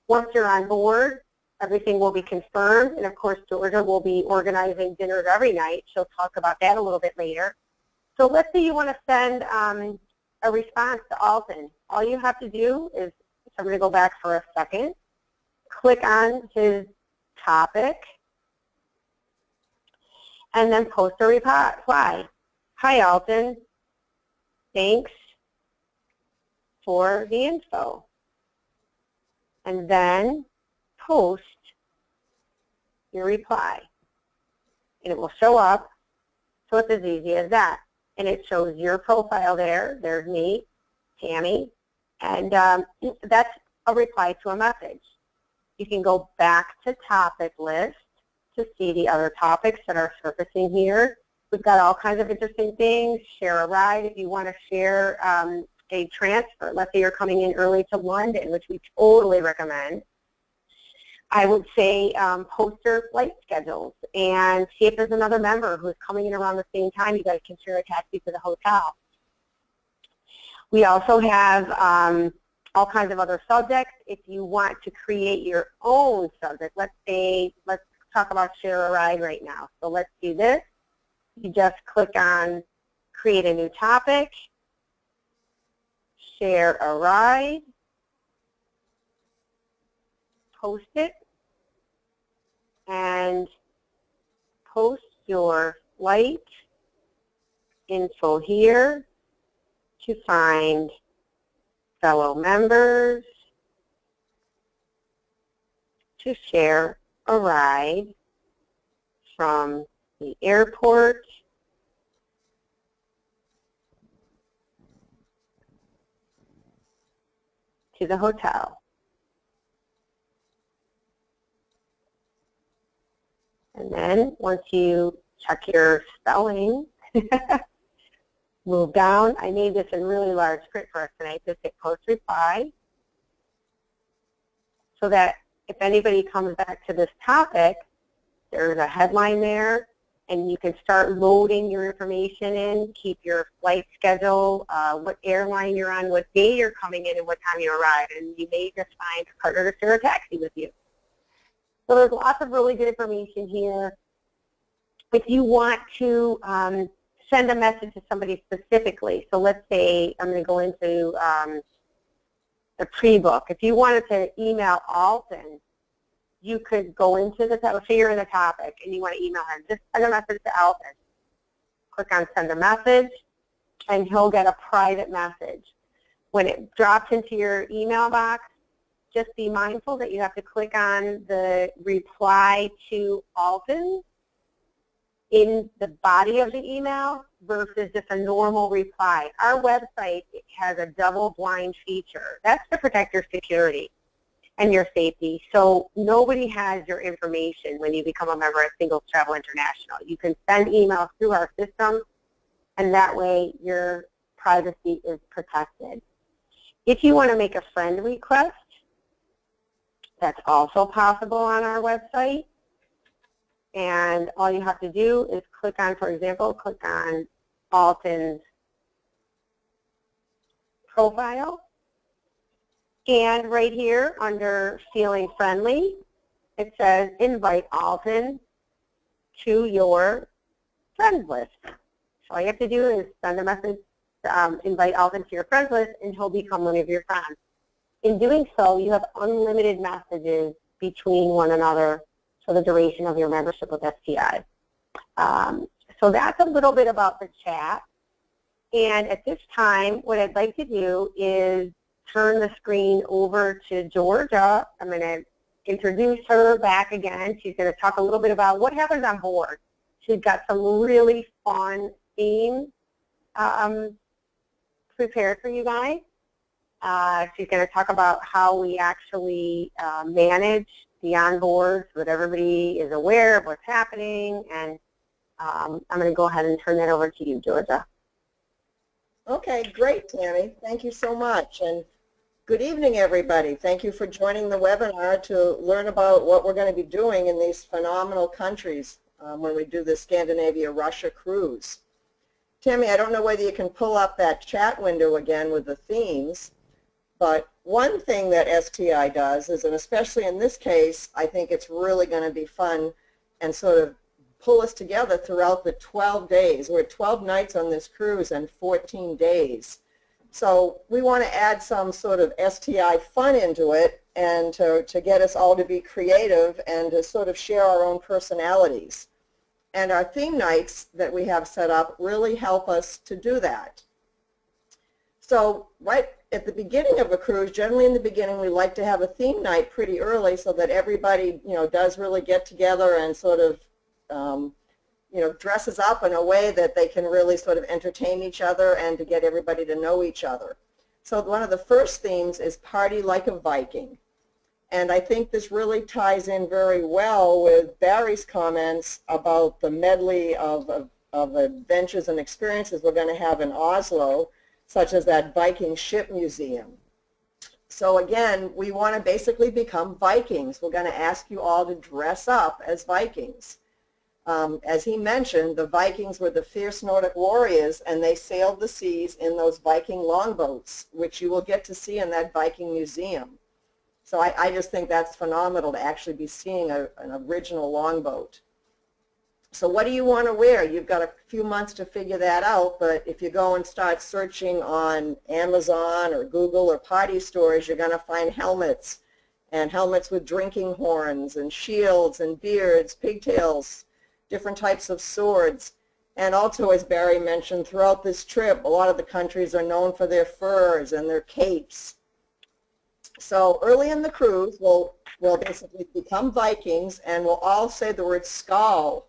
Once you're on board, everything will be confirmed. And of course, Georgia will be organizing dinners every night. She'll talk about that a little bit later. So let's say you want to send um, a response to Alton. All you have to do is, so I'm going to go back for a second, click on his topic, and then post a reply. Hi, Alton. Thanks for the info. And then post your reply. And it will show up. So it's as easy as that and it shows your profile there. There's me, Tammy, and um, [CLEARS THROAT] that's a reply to a message. You can go back to topic list to see the other topics that are surfacing here. We've got all kinds of interesting things. Share a ride if you want to share um, a transfer. Let's say you're coming in early to London, which we totally recommend. I would say um, post your flight schedules and see if there's another member who's coming in around the same time. You guys can share a taxi to the hotel. We also have um, all kinds of other subjects. If you want to create your own subject, let's say, let's talk about share a ride right now. So let's do this. You just click on create a new topic, share a ride, post it. And post your light info here to find fellow members to share a ride from the airport to the hotel. And then once you check your spelling, [LAUGHS] move down. I made this in really large print for us tonight. Just hit post reply. so that if anybody comes back to this topic, there's a headline there, and you can start loading your information in, keep your flight schedule, uh, what airline you're on, what day you're coming in, and what time you arrive, and you may just find a partner to share a taxi with you. So there's lots of really good information here. If you want to um, send a message to somebody specifically, so let's say I'm going to go into um, the pre-book. If you wanted to email Alton, you could go into the topic, say you're in the topic and you want to email him, just send a message to Alvin. Click on send a message and he'll get a private message. When it drops into your email box, just be mindful that you have to click on the reply to Alvin in the body of the email versus just a normal reply. Our website has a double blind feature. That's to protect your security and your safety. So nobody has your information when you become a member of Singles Travel International. You can send emails through our system and that way your privacy is protected. If you want to make a friend request, that's also possible on our website. And all you have to do is click on, for example, click on Alton's profile. And right here under Feeling Friendly, it says invite Alton to your friends list. So all you have to do is send a message, um, invite Alton to your friends list, and he'll become one of your friends. In doing so, you have unlimited messages between one another for the duration of your membership with STI. Um, so that's a little bit about the chat. And at this time, what I'd like to do is turn the screen over to Georgia. I'm going to introduce her back again. She's going to talk a little bit about what happens on board. She's got some really fun themes um, prepared for you guys. Uh, she's going to talk about how we actually uh, manage the onboard so that everybody is aware of what's happening. And um, I'm going to go ahead and turn that over to you, Georgia. Okay, great, Tammy. Thank you so much. And good evening, everybody. Thank you for joining the webinar to learn about what we're going to be doing in these phenomenal countries um, when we do the Scandinavia-Russia cruise. Tammy, I don't know whether you can pull up that chat window again with the themes, but one thing that STI does is, and especially in this case, I think it's really going to be fun and sort of pull us together throughout the 12 days. We're 12 nights on this cruise and 14 days. So we want to add some sort of STI fun into it and to, to get us all to be creative and to sort of share our own personalities. And our theme nights that we have set up really help us to do that. So right at the beginning of a cruise, generally in the beginning, we like to have a theme night pretty early so that everybody, you know, does really get together and sort of, um, you know, dresses up in a way that they can really sort of entertain each other and to get everybody to know each other. So one of the first themes is Party Like a Viking. And I think this really ties in very well with Barry's comments about the medley of, of, of adventures and experiences we're going to have in Oslo such as that Viking ship museum. So again, we want to basically become Vikings. We're going to ask you all to dress up as Vikings. Um, as he mentioned, the Vikings were the fierce Nordic warriors, and they sailed the seas in those Viking longboats, which you will get to see in that Viking museum. So I, I just think that's phenomenal to actually be seeing a, an original longboat. So what do you want to wear? You've got a few months to figure that out, but if you go and start searching on Amazon or Google or party stores, you're going to find helmets and helmets with drinking horns and shields and beards, pigtails, different types of swords. And also, as Barry mentioned, throughout this trip, a lot of the countries are known for their furs and their capes. So early in the cruise, we'll, we'll basically become Vikings and we'll all say the word skål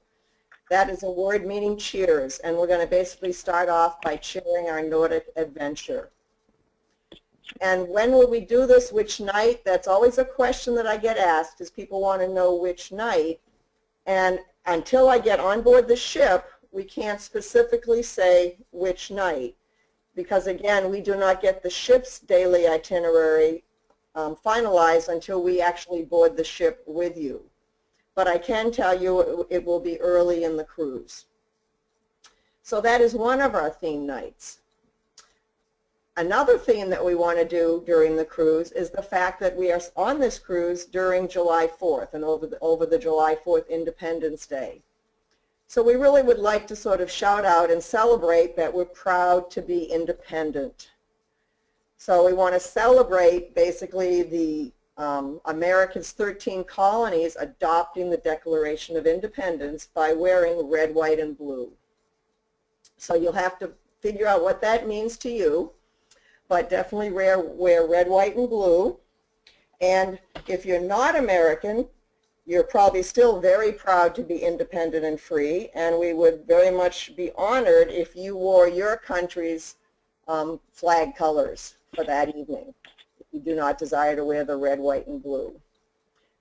that is a word meaning cheers, and we're going to basically start off by cheering our Nordic adventure. And when will we do this? Which night? That's always a question that I get asked is people want to know which night. And until I get on board the ship, we can't specifically say which night because again, we do not get the ship's daily itinerary um, finalized until we actually board the ship with you. But I can tell you it, it will be early in the cruise. So that is one of our theme nights. Another theme that we want to do during the cruise is the fact that we are on this cruise during July 4th and over the, over the July 4th Independence Day. So we really would like to sort of shout out and celebrate that we're proud to be independent. So we want to celebrate basically the um, America's 13 colonies adopting the Declaration of Independence by wearing red, white, and blue. So you'll have to figure out what that means to you but definitely wear, wear red, white, and blue. And if you're not American, you're probably still very proud to be independent and free, and we would very much be honored if you wore your country's um, flag colors for that evening, if you do not desire to wear the red, white, and blue.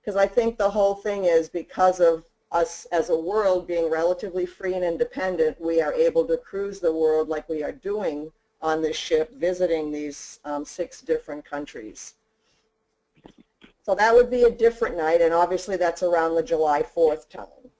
Because I think the whole thing is because of us as a world being relatively free and independent, we are able to cruise the world like we are doing on this ship visiting these um, six different countries. So that would be a different night, and obviously that's around the July 4th time.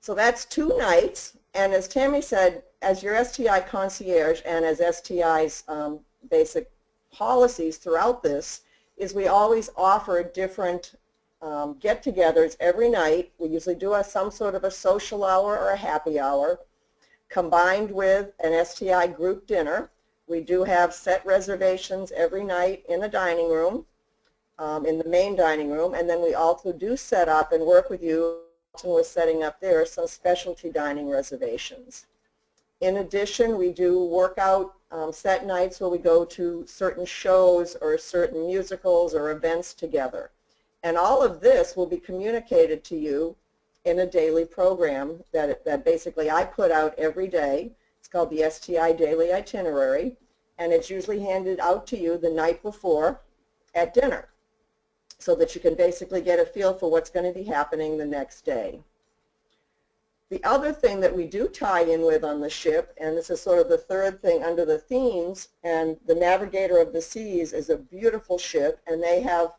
So that's two nights, and as Tammy said, as your STI concierge and as STI's um, basic policies throughout this, is we always offer different um, get-togethers every night. We usually do a, some sort of a social hour or a happy hour combined with an STI group dinner. We do have set reservations every night in the dining room, um, in the main dining room, and then we also do set up and work with you with setting up there some specialty dining reservations. In addition, we do workout um, set nights where we go to certain shows or certain musicals or events together. And all of this will be communicated to you in a daily program that, that basically I put out every day. It's called the STI Daily Itinerary, and it's usually handed out to you the night before at dinner so that you can basically get a feel for what's going to be happening the next day. The other thing that we do tie in with on the ship, and this is sort of the third thing under the themes, and the Navigator of the Seas is a beautiful ship, and they have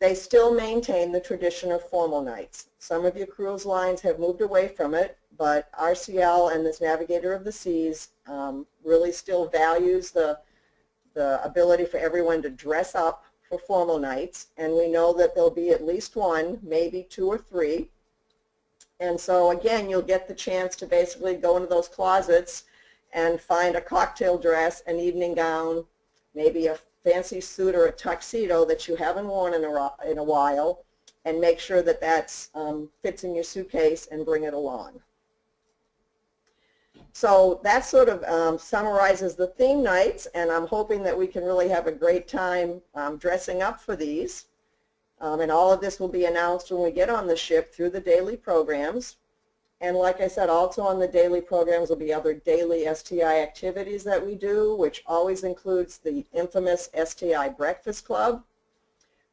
they still maintain the tradition of formal nights. Some of your cruise lines have moved away from it, but RCL and this Navigator of the Seas um, really still values the, the ability for everyone to dress up for formal nights, and we know that there'll be at least one, maybe two or three. And so again, you'll get the chance to basically go into those closets and find a cocktail dress, an evening gown, maybe a fancy suit or a tuxedo that you haven't worn in a, in a while and make sure that that um, fits in your suitcase and bring it along. So that sort of um, summarizes the theme nights and I'm hoping that we can really have a great time um, dressing up for these. Um, and all of this will be announced when we get on the ship through the daily programs. And like I said, also on the daily programs will be other daily STI activities that we do, which always includes the infamous STI Breakfast Club.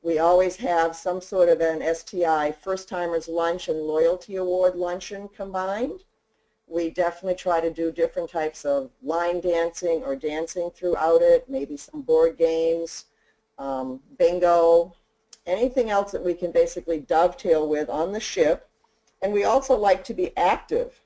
We always have some sort of an STI First Timers Lunch and Loyalty Award luncheon combined. We definitely try to do different types of line dancing or dancing throughout it, maybe some board games, um, bingo, anything else that we can basically dovetail with on the ship and we also like to be active.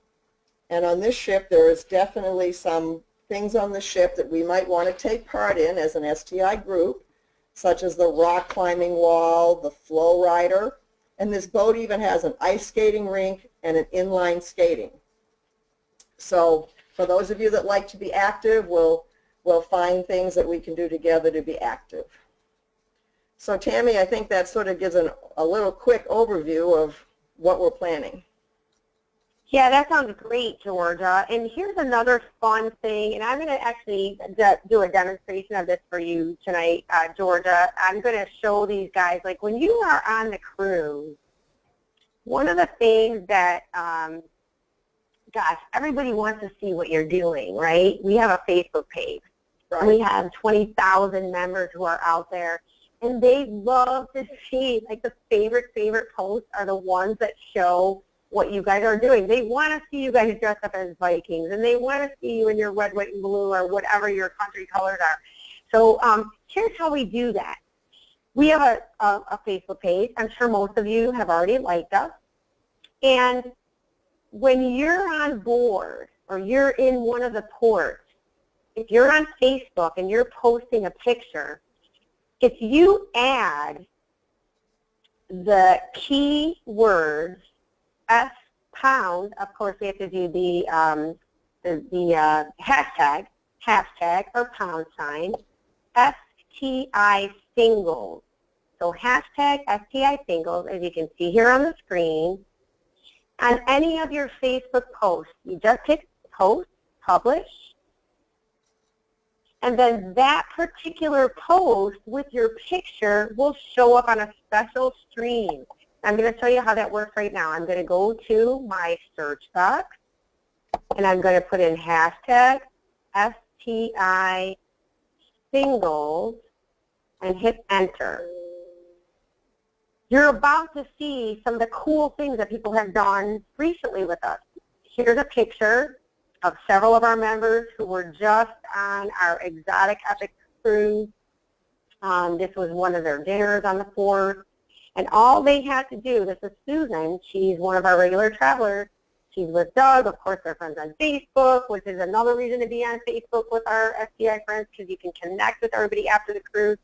And on this ship, there is definitely some things on the ship that we might want to take part in as an STI group, such as the rock climbing wall, the FlowRider, and this boat even has an ice skating rink and an inline skating. So for those of you that like to be active, we'll, we'll find things that we can do together to be active. So Tammy, I think that sort of gives an, a little quick overview of what we're planning. Yeah, that sounds great, Georgia. And here's another fun thing, and I'm going to actually do a demonstration of this for you tonight, uh, Georgia. I'm going to show these guys, like when you are on the cruise, one of the things that, um, gosh, everybody wants to see what you're doing, right? We have a Facebook page. Right. We have 20,000 members who are out there and they love to see like the favorite favorite posts are the ones that show what you guys are doing. They want to see you guys dress up as Vikings, and they want to see you in your red, white, and blue, or whatever your country colors are. So um, here's how we do that. we have a, a, a Facebook page. I'm sure most of you have already liked us. And when you're on board or you're in one of the ports, if you're on Facebook and you're posting a picture, if you add the key words S pound, of course we have to do the, um, the, the uh, hashtag, hashtag or pound sign, STI singles. So hashtag STI singles, as you can see here on the screen, on any of your Facebook posts, you just hit post, publish, and then that particular post with your picture will show up on a special stream. I'm going to show you how that works right now. I'm going to go to my search box, and I'm going to put in hashtag STI singles and hit enter. You're about to see some of the cool things that people have done recently with us. Here's a picture of several of our members who were just on our exotic epic cruise. Um, this was one of their dinners on the 4th. And all they had to do, this is Susan, she's one of our regular travelers. She's with Doug, of course they're friends on Facebook, which is another reason to be on Facebook with our STI friends because you can connect with everybody after the cruise.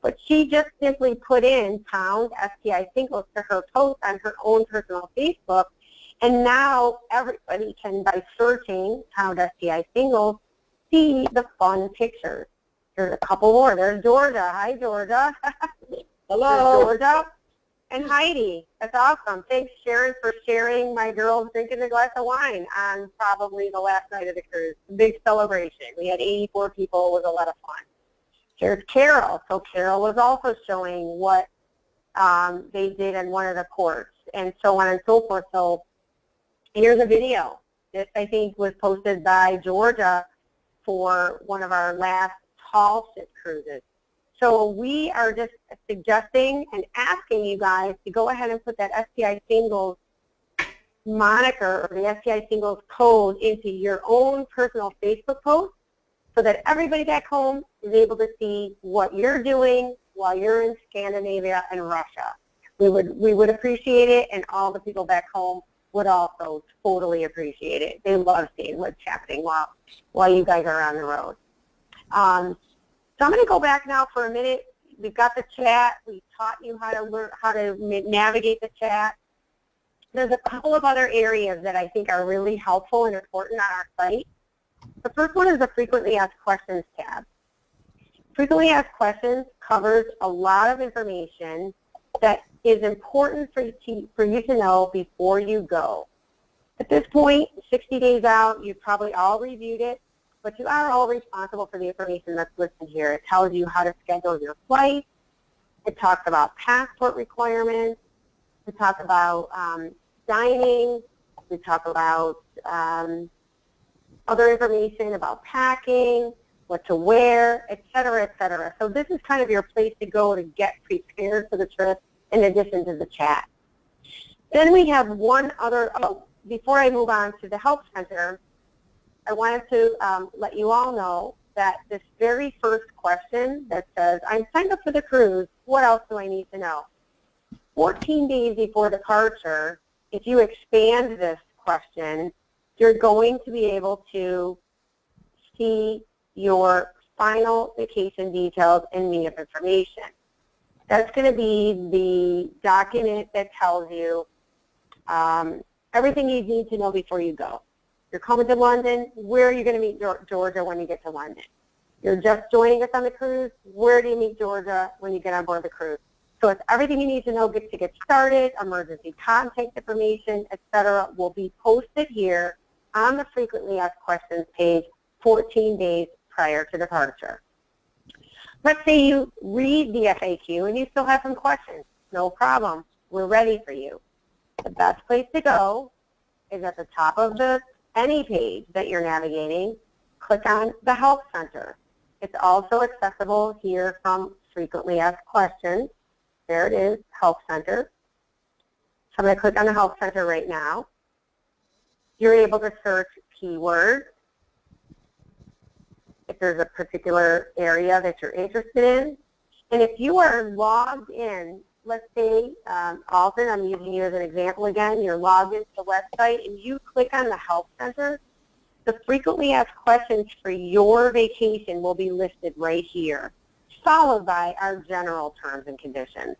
But she just simply put in pound STI singles to her post on her own personal Facebook and now everybody can, by searching Pound STI Singles, see the fun pictures. There's a couple more. There's Georgia. Hi, Georgia. [LAUGHS] Hello. There's Georgia. And Heidi. That's awesome. Thanks, Sharon, for sharing my girls drinking a glass of wine on probably the last night of the cruise. Big celebration. We had 84 people. It was a lot of fun. There's Carol. So Carol was also showing what um, they did in one of the ports and so on and so forth. So here's a video. This, I think, was posted by Georgia for one of our last tall ship cruises. So we are just suggesting and asking you guys to go ahead and put that STI singles moniker or the STI singles code into your own personal Facebook post so that everybody back home is able to see what you're doing while you're in Scandinavia and Russia. We would, we would appreciate it and all the people back home would also totally appreciate it. They love seeing what's happening while, while you guys are on the road. Um, so I'm going to go back now for a minute. We've got the chat. We taught you how to learn how to navigate the chat. There's a couple of other areas that I think are really helpful and important on our site. The first one is the frequently asked questions tab. Frequently asked questions covers a lot of information that is important for you, to, for you to know before you go. At this point, 60 days out, you've probably all reviewed it, but you are all responsible for the information that's listed here. It tells you how to schedule your flight. It talks about passport requirements. We talk about um, dining. We talk about um, other information about packing, what to wear, et cetera, et cetera. So this is kind of your place to go to get prepared for the trip in addition to the chat. Then we have one other, oh, before I move on to the Help Center, I wanted to um, let you all know that this very first question that says, I'm signed up for the cruise, what else do I need to know? 14 days before departure, if you expand this question, you're going to be able to see your final vacation details and meetup information. That's going to be the document that tells you um, everything you need to know before you go. You're coming to London, where are you going to meet Georgia when you get to London? You're just joining us on the cruise, where do you meet Georgia when you get on board the cruise? So it's everything you need to know to get started, emergency contact information, etc. will be posted here on the frequently asked questions page 14 days prior to departure. Let's say you read the FAQ and you still have some questions. No problem. We're ready for you. The best place to go is at the top of the any page that you're navigating. Click on the Help Center. It's also accessible here from Frequently Asked Questions. There it is, Help Center. So I'm going to click on the Help Center right now. You're able to search keywords if there's a particular area that you're interested in. And if you are logged in, let's say, um, Alton, I'm using you as an example again, you're logged into the website and you click on the Help Center, the frequently asked questions for your vacation will be listed right here, followed by our general terms and conditions.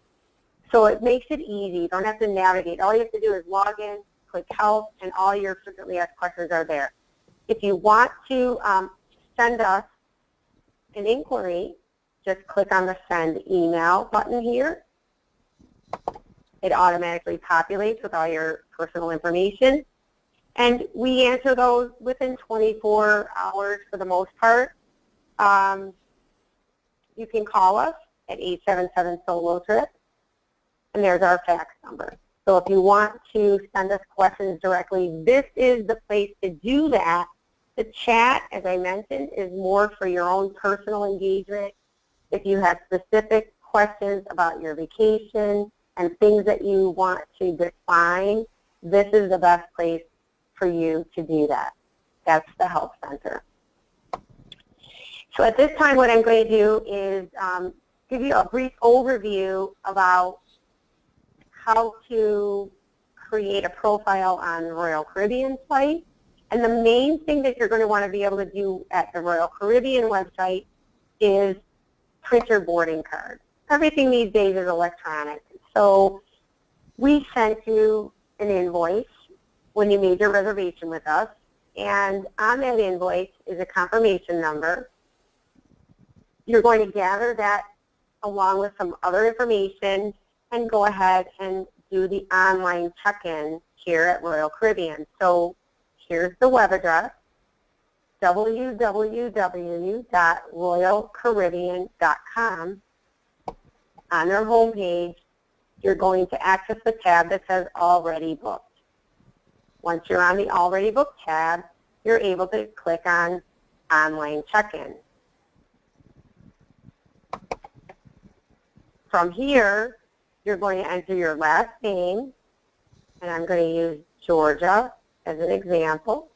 So it makes it easy. You don't have to navigate. All you have to do is log in, click Help, and all your frequently asked questions are there. If you want to um, send us an inquiry, just click on the Send Email button here. It automatically populates with all your personal information. And we answer those within 24 hours for the most part. Um, you can call us at 877-SOLO-TRIP, and there's our fax number. So if you want to send us questions directly, this is the place to do that. The chat, as I mentioned, is more for your own personal engagement. If you have specific questions about your vacation and things that you want to define, this is the best place for you to do that. That's the Help Center. So at this time, what I'm going to do is um, give you a brief overview about how to create a profile on Royal Caribbean site. And the main thing that you're going to want to be able to do at the Royal Caribbean website is print your boarding card. Everything these days is electronic. So we sent you an invoice when you made your reservation with us. And on that invoice is a confirmation number. You're going to gather that along with some other information and go ahead and do the online check-in here at Royal Caribbean. So here's the web address, www.royalcaribbean.com. On their homepage, you're going to access the tab that says Already Booked. Once you're on the Already Booked tab, you're able to click on Online Check-In. From here, you're going to enter your last name, and I'm going to use Georgia as an example.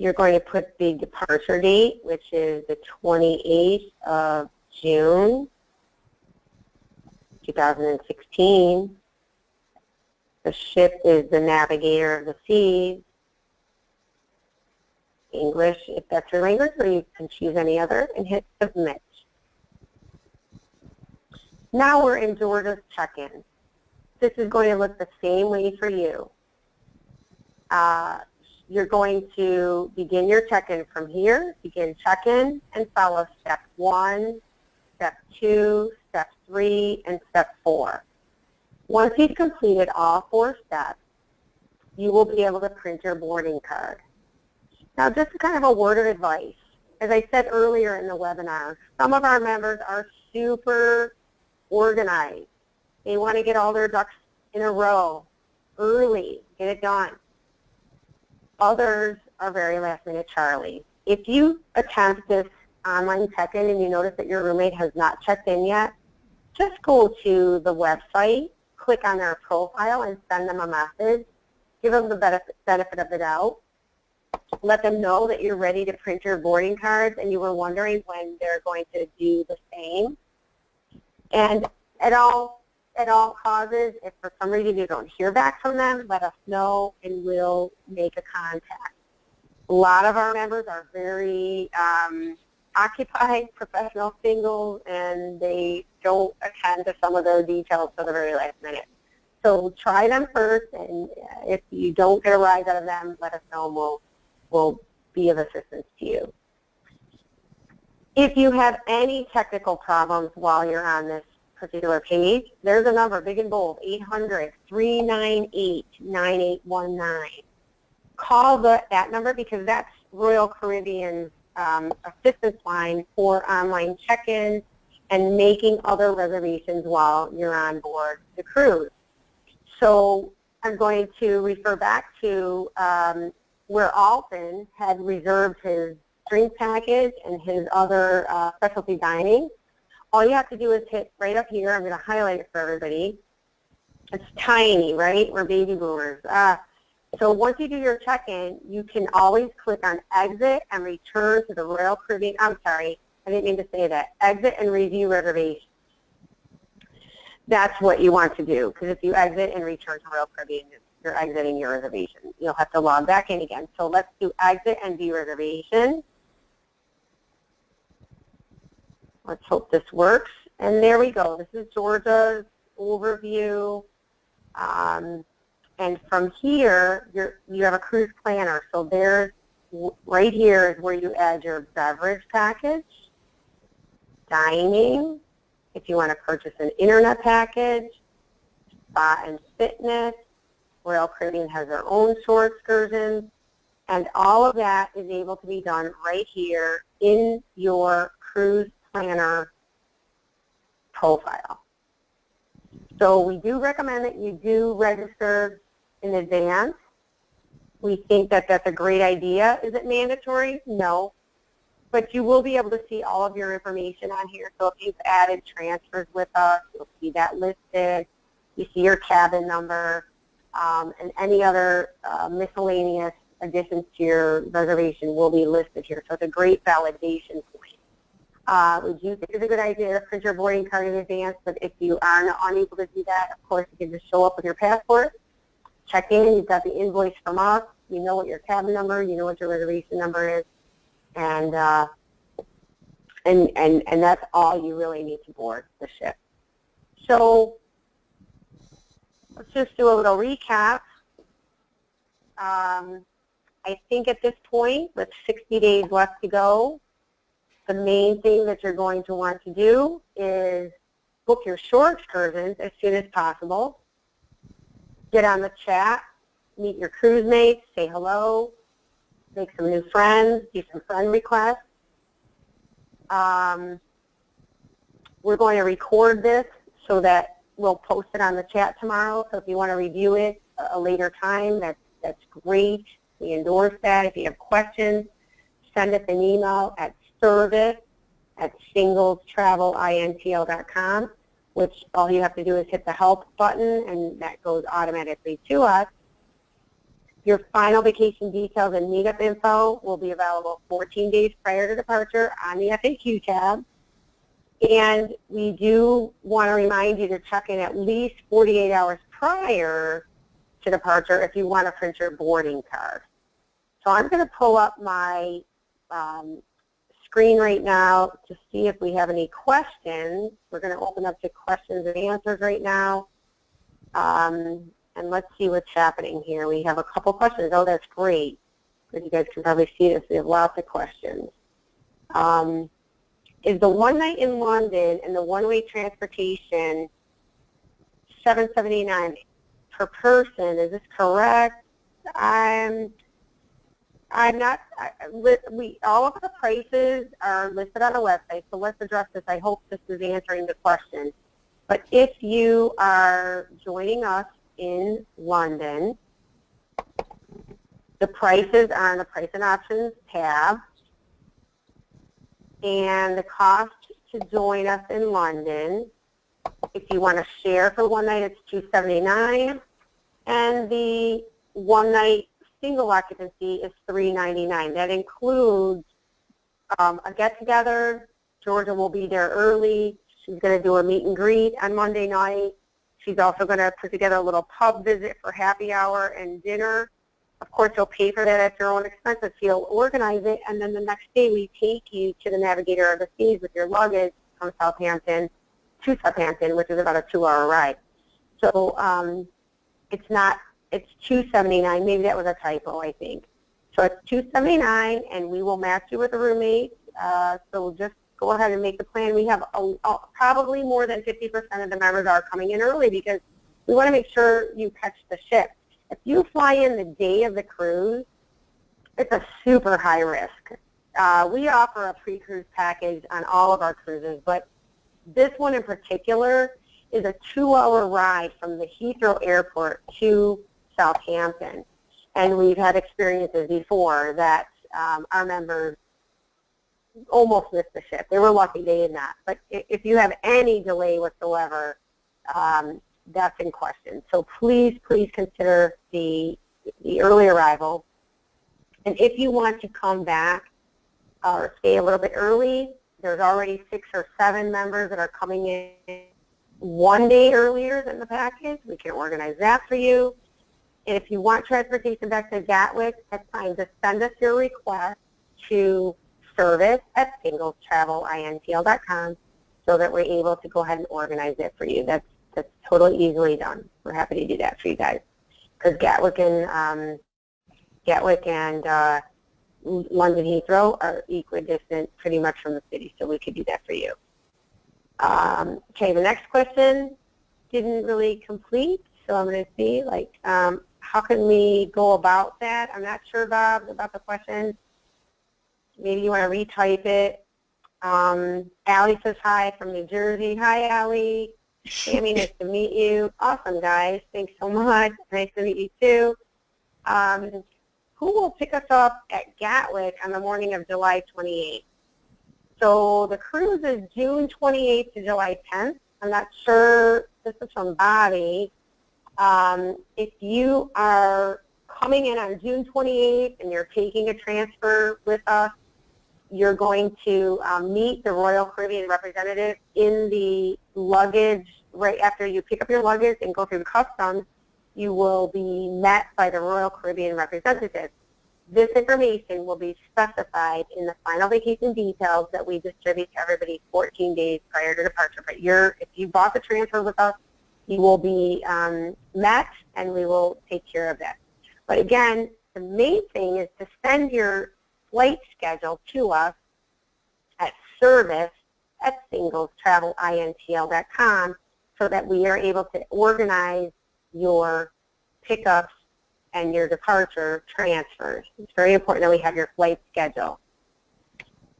You're going to put the departure date, which is the 28th of June, 2016. The ship is the navigator of the seas. English, if that's your language, or you can choose any other, and hit submit. Now we're in Georgia's check-in. This is going to look the same way for you. Uh, you're going to begin your check-in from here, begin check-in, and follow step one, step two, step three, and step four. Once you've completed all four steps, you will be able to print your boarding card. Now, just kind of a word of advice. As I said earlier in the webinar, some of our members are super organized. They want to get all their ducks in a row early, get it done. Others are very last minute Charlie. If you attempt this online check-in and you notice that your roommate has not checked in yet, just go to the website click on their profile and send them a message. Give them the benefit, of the doubt. Let them know that you're ready to print your boarding cards and you were wondering when they're going to do the same. And at all, at all causes, if for some reason you don't hear back from them, let us know and we'll make a contact. A lot of our members are very um, occupied [LAUGHS] professional singles and they don't attend to some of their details to the very last minute. So try them first and if you don't get a rise out of them, let us know and we'll, we'll be of assistance to you. If you have any technical problems while you're on this particular page, there's a number, big and bold, 800-398-9819. Call the, that number because that's Royal Caribbean's um, assistance line for online check-ins and making other reservations while you're on board the cruise. So I'm going to refer back to um, where Alton had reserved his drink package and his other uh, specialty dining. All you have to do is hit right up here. I'm going to highlight it for everybody. It's tiny, right? We're baby boomers. Uh, so once you do your check-in, you can always click on exit and return to the Royal Caribbean. I'm sorry, I didn't mean to say that. Exit and review reservations. That's what you want to do because if you exit and return to Royal Caribbean, you're exiting your reservation. You'll have to log back in again. So let's do exit and view reservation. Let's hope this works. And there we go. This is Georgia's overview. Um, and from here, you're, you have a cruise planner. So there's, right here is where you add your beverage package, dining, if you want to purchase an internet package, spa and fitness. Royal Caribbean has their own shore excursions. And all of that is able to be done right here in your cruise planner profile. So we do recommend that you do register in advance. We think that that's a great idea. Is it mandatory? No. But you will be able to see all of your information on here. So if you've added transfers with us, you'll see that listed. You see your cabin number um, and any other uh, miscellaneous additions to your reservation will be listed here. So it's a great validation point. Uh, we do think it's a good idea to print your boarding card in advance, but if you are unable to do that, of course, you can just show up with your passport, check in, you've got the invoice from us, you know what your cabin number, you know what your reservation number is, and uh, and and and that's all you really need to board the ship. So let's just do a little recap. Um, I think at this point, with 60 days left to go, the main thing that you're going to want to do is book your shore excursions as soon as possible. Get on the chat, meet your cruise mates, say hello, make some new friends, do some friend requests. Um, we're going to record this so that we'll post it on the chat tomorrow. So if you want to review it a later time, that's, that's great. We endorse that. If you have questions, send us an email at service at singlestravelintl.com, which all you have to do is hit the help button and that goes automatically to us. Your final vacation details and meetup info will be available 14 days prior to departure on the FAQ tab. And we do want to remind you to check in at least 48 hours prior to departure if you want to print your boarding card. So I'm going to pull up my um, screen right now to see if we have any questions. We're going to open up to questions and answers right now. Um, and let's see what's happening here. We have a couple questions. Oh, that's great. As you guys can probably see this, we have lots of questions. Um, is the one night in London and the one-way transportation 779 per person? Is this correct? I'm I'm not. I, we all of the prices are listed on the website, so let's address this. I hope this is answering the question. But if you are joining us in London, the prices are on the price and options tab and the cost to join us in London, if you want to share for one night, it's 279 and the one night single occupancy is 399 That includes um, a get-together. Georgia will be there early. She's going to do a meet and greet on Monday night. She's also going to put together a little pub visit for happy hour and dinner. Of course, you'll pay for that at your own expense if you'll organize it, and then the next day we take you to the Navigator of the Seas with your luggage from Southampton to Southampton, which is about a two-hour ride. So um, it's not, it's 279 Maybe that was a typo, I think. So it's 279 and we will match you with a roommate. Uh, so just go ahead and make the plan. We have a, a, probably more than 50% of the members are coming in early because we want to make sure you catch the ship. If you fly in the day of the cruise, it's a super high risk. Uh, we offer a pre-cruise package on all of our cruises, but this one in particular is a two-hour ride from the Heathrow Airport to Southampton. And we've had experiences before that um, our members almost missed the ship. They were lucky they did not. But if you have any delay whatsoever, um, that's in question. So please, please consider the, the early arrival. And if you want to come back or stay a little bit early, there's already six or seven members that are coming in one day earlier than the package. We can organize that for you. And if you want transportation back to Gatwick, that's fine. Just send us your request to service at singlestravelintl.com so that we're able to go ahead and organize it for you. That's that's totally easily done. We're happy to do that for you guys because Gatwick and um, Gatwick and uh, London Heathrow are equidistant pretty much from the city, so we could do that for you. Um, okay, the next question didn't really complete, so I'm going to see, like, um, how can we go about that? I'm not sure, Bob, about the question. Maybe you want to retype it. Um, Allie says hi from New Jersey. Hi, Allie. Sammy, nice to meet you. Awesome, guys. Thanks so much. Nice to meet you, too. Um, who will pick us up at Gatwick on the morning of July 28th? So the cruise is June 28th to July 10th. I'm not sure, this is from Bobby. Um, if you are coming in on June 28th and you're taking a transfer with us, you're going to um, meet the Royal Caribbean representative in the luggage right after you pick up your luggage and go through customs. You will be met by the Royal Caribbean representative. This information will be specified in the final vacation details that we distribute to everybody 14 days prior to departure. But you're, if you bought the transfer with us, you will be um, met and we will take care of that. But again, the main thing is to send your flight schedule to us at service at singlestravelintl.com so that we are able to organize your pickups and your departure transfers. It's very important that we have your flight schedule.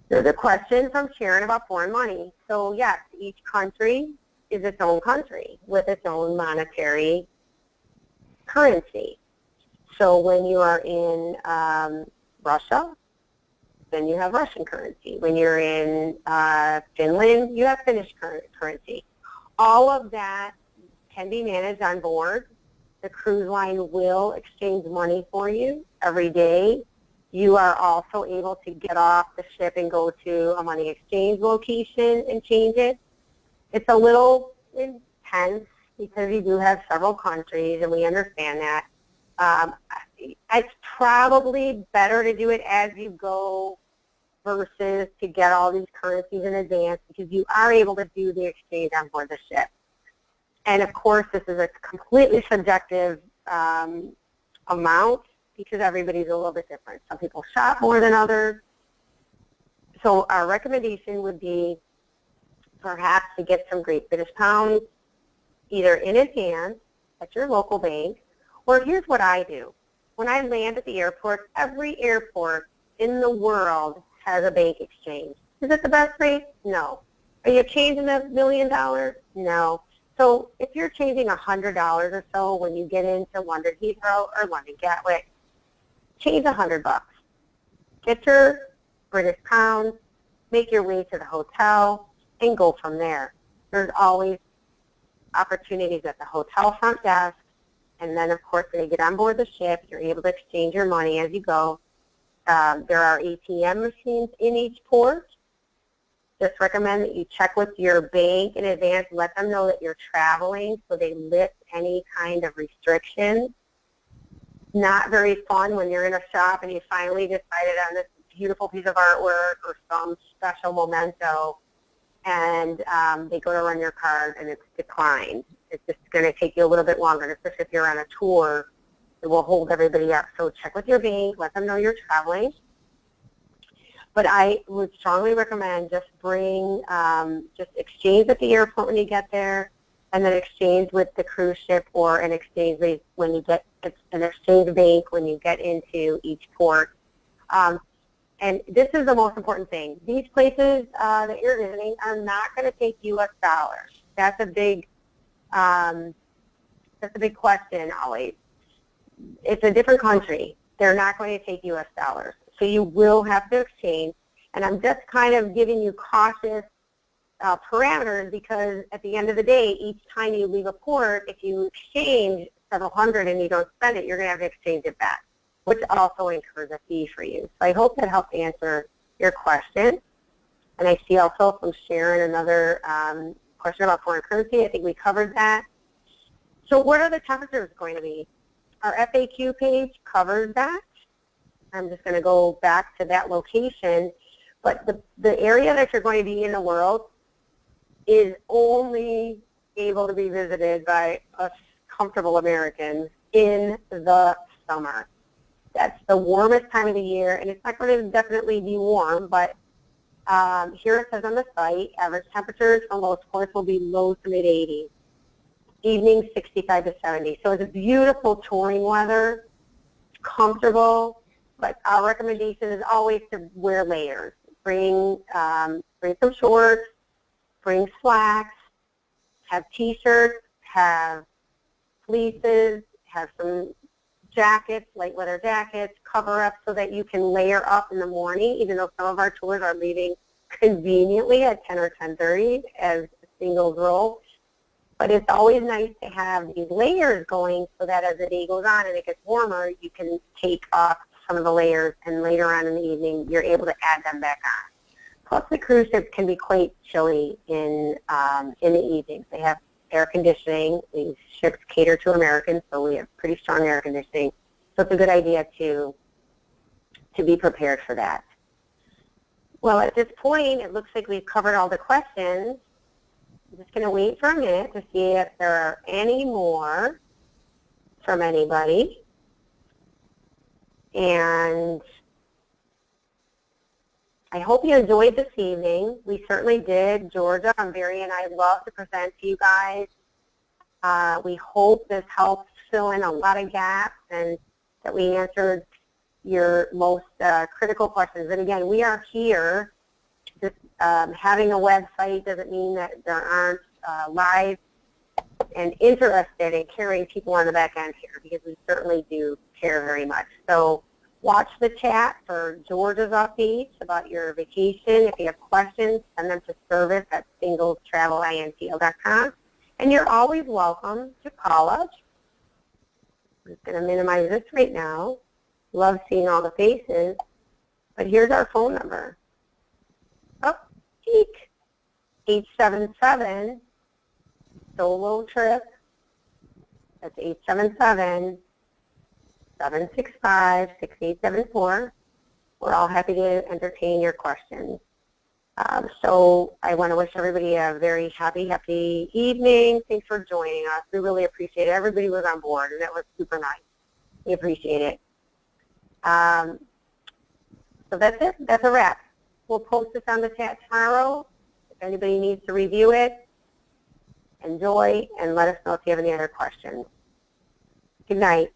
There's a question from Sharon about foreign money. So yes, each country is its own country with its own monetary currency. So when you are in um, Russia, then you have Russian currency. When you're in uh, Finland, you have Finnish currency. All of that can be managed on board the cruise line will exchange money for you every day. You are also able to get off the ship and go to a money exchange location and change it. It's a little intense because you do have several countries and we understand that. Um, it's probably better to do it as you go versus to get all these currencies in advance because you are able to do the exchange on board the ship. And of course, this is a completely subjective um, amount because everybody's a little bit different. Some people shop more than others. So our recommendation would be perhaps to get some Great British Pounds either in advance at your local bank, or here's what I do. When I land at the airport, every airport in the world has a bank exchange. Is it the best rate? No. Are you changing a million dollars? No. So if you're changing a $100 or so when you get into London Heathrow or London Gatwick, change a 100 bucks. Get your British pounds, make your way to the hotel, and go from there. There's always opportunities at the hotel front desk, and then of course when you get on board the ship, you're able to exchange your money as you go. Um, there are ATM machines in each port, just recommend that you check with your bank in advance, let them know that you're traveling so they lift any kind of restrictions. Not very fun when you're in a shop and you finally decided on this beautiful piece of artwork or some special memento and um, they go to run your card and it's declined. It's just going to take you a little bit longer, especially if you're on a tour. It will hold everybody up. So check with your bank, let them know you're traveling. But I would strongly recommend just bring, um, just exchange at the airport when you get there, and then exchange with the cruise ship or an exchange when you get an exchange bank when you get into each port. Um, and this is the most important thing. These places uh, that you're visiting are not going to take U.S. dollars. That's a big, um, that's a big question always. It's a different country. They're not going to take U.S. dollars. So you will have to exchange. And I'm just kind of giving you cautious uh, parameters because at the end of the day, each time you leave a port, if you exchange several hundred and you don't spend it, you're going to have to exchange it back, which also incurs a fee for you. So I hope that helped answer your question. And I see also from Sharon another um, question about foreign currency. I think we covered that. So what are the temperatures going to be? Our FAQ page covered that. I'm just going to go back to that location. But the, the area that you're going to be in the world is only able to be visited by us comfortable Americans in the summer. That's the warmest time of the year, and it's not going to definitely be warm, but um, here it says on the site, average temperatures for most ports will be low to mid 80s. Evening 65 to 70. So it's a beautiful touring weather, comfortable, but our recommendation is always to wear layers. Bring, um, bring some shorts, bring slacks, have t-shirts, have fleeces, have some jackets, light weather jackets, cover up so that you can layer up in the morning, even though some of our tours are leaving conveniently at 10 or 10.30 as singles roll. But it's always nice to have these layers going so that as the day goes on and it gets warmer, you can take off some of the layers and later on in the evening you're able to add them back on. Plus the cruise ships can be quite chilly in, um, in the evenings. They have air conditioning. These ships cater to Americans, so we have pretty strong air conditioning. So it's a good idea to, to be prepared for that. Well, at this point, it looks like we've covered all the questions. I'm just going to wait for a minute to see if there are any more from anybody. And I hope you enjoyed this evening. We certainly did. Georgia, I'm very, and I love to present to you guys. Uh, we hope this helps fill in a lot of gaps and that we answered your most uh, critical questions. And again, we are here. Just um, having a website doesn't mean that there aren't uh, live and interested in carrying people on the back end here because we certainly do care very much. So Watch the chat for George's updates about your vacation. If you have questions, send them to service at singlestravelintl.com. And you're always welcome to call us. I'm just going to minimize this right now. Love seeing all the faces. But here's our phone number. Oh, peek. 877 solo trip. That's 877 765-6874. We're all happy to entertain your questions. Um, so I want to wish everybody a very happy, happy evening. Thanks for joining us. We really appreciate it. Everybody was on board, and that was super nice. We appreciate it. Um, so that's it. That's a wrap. We'll post this on the chat tomorrow. If anybody needs to review it, enjoy, and let us know if you have any other questions. Good night.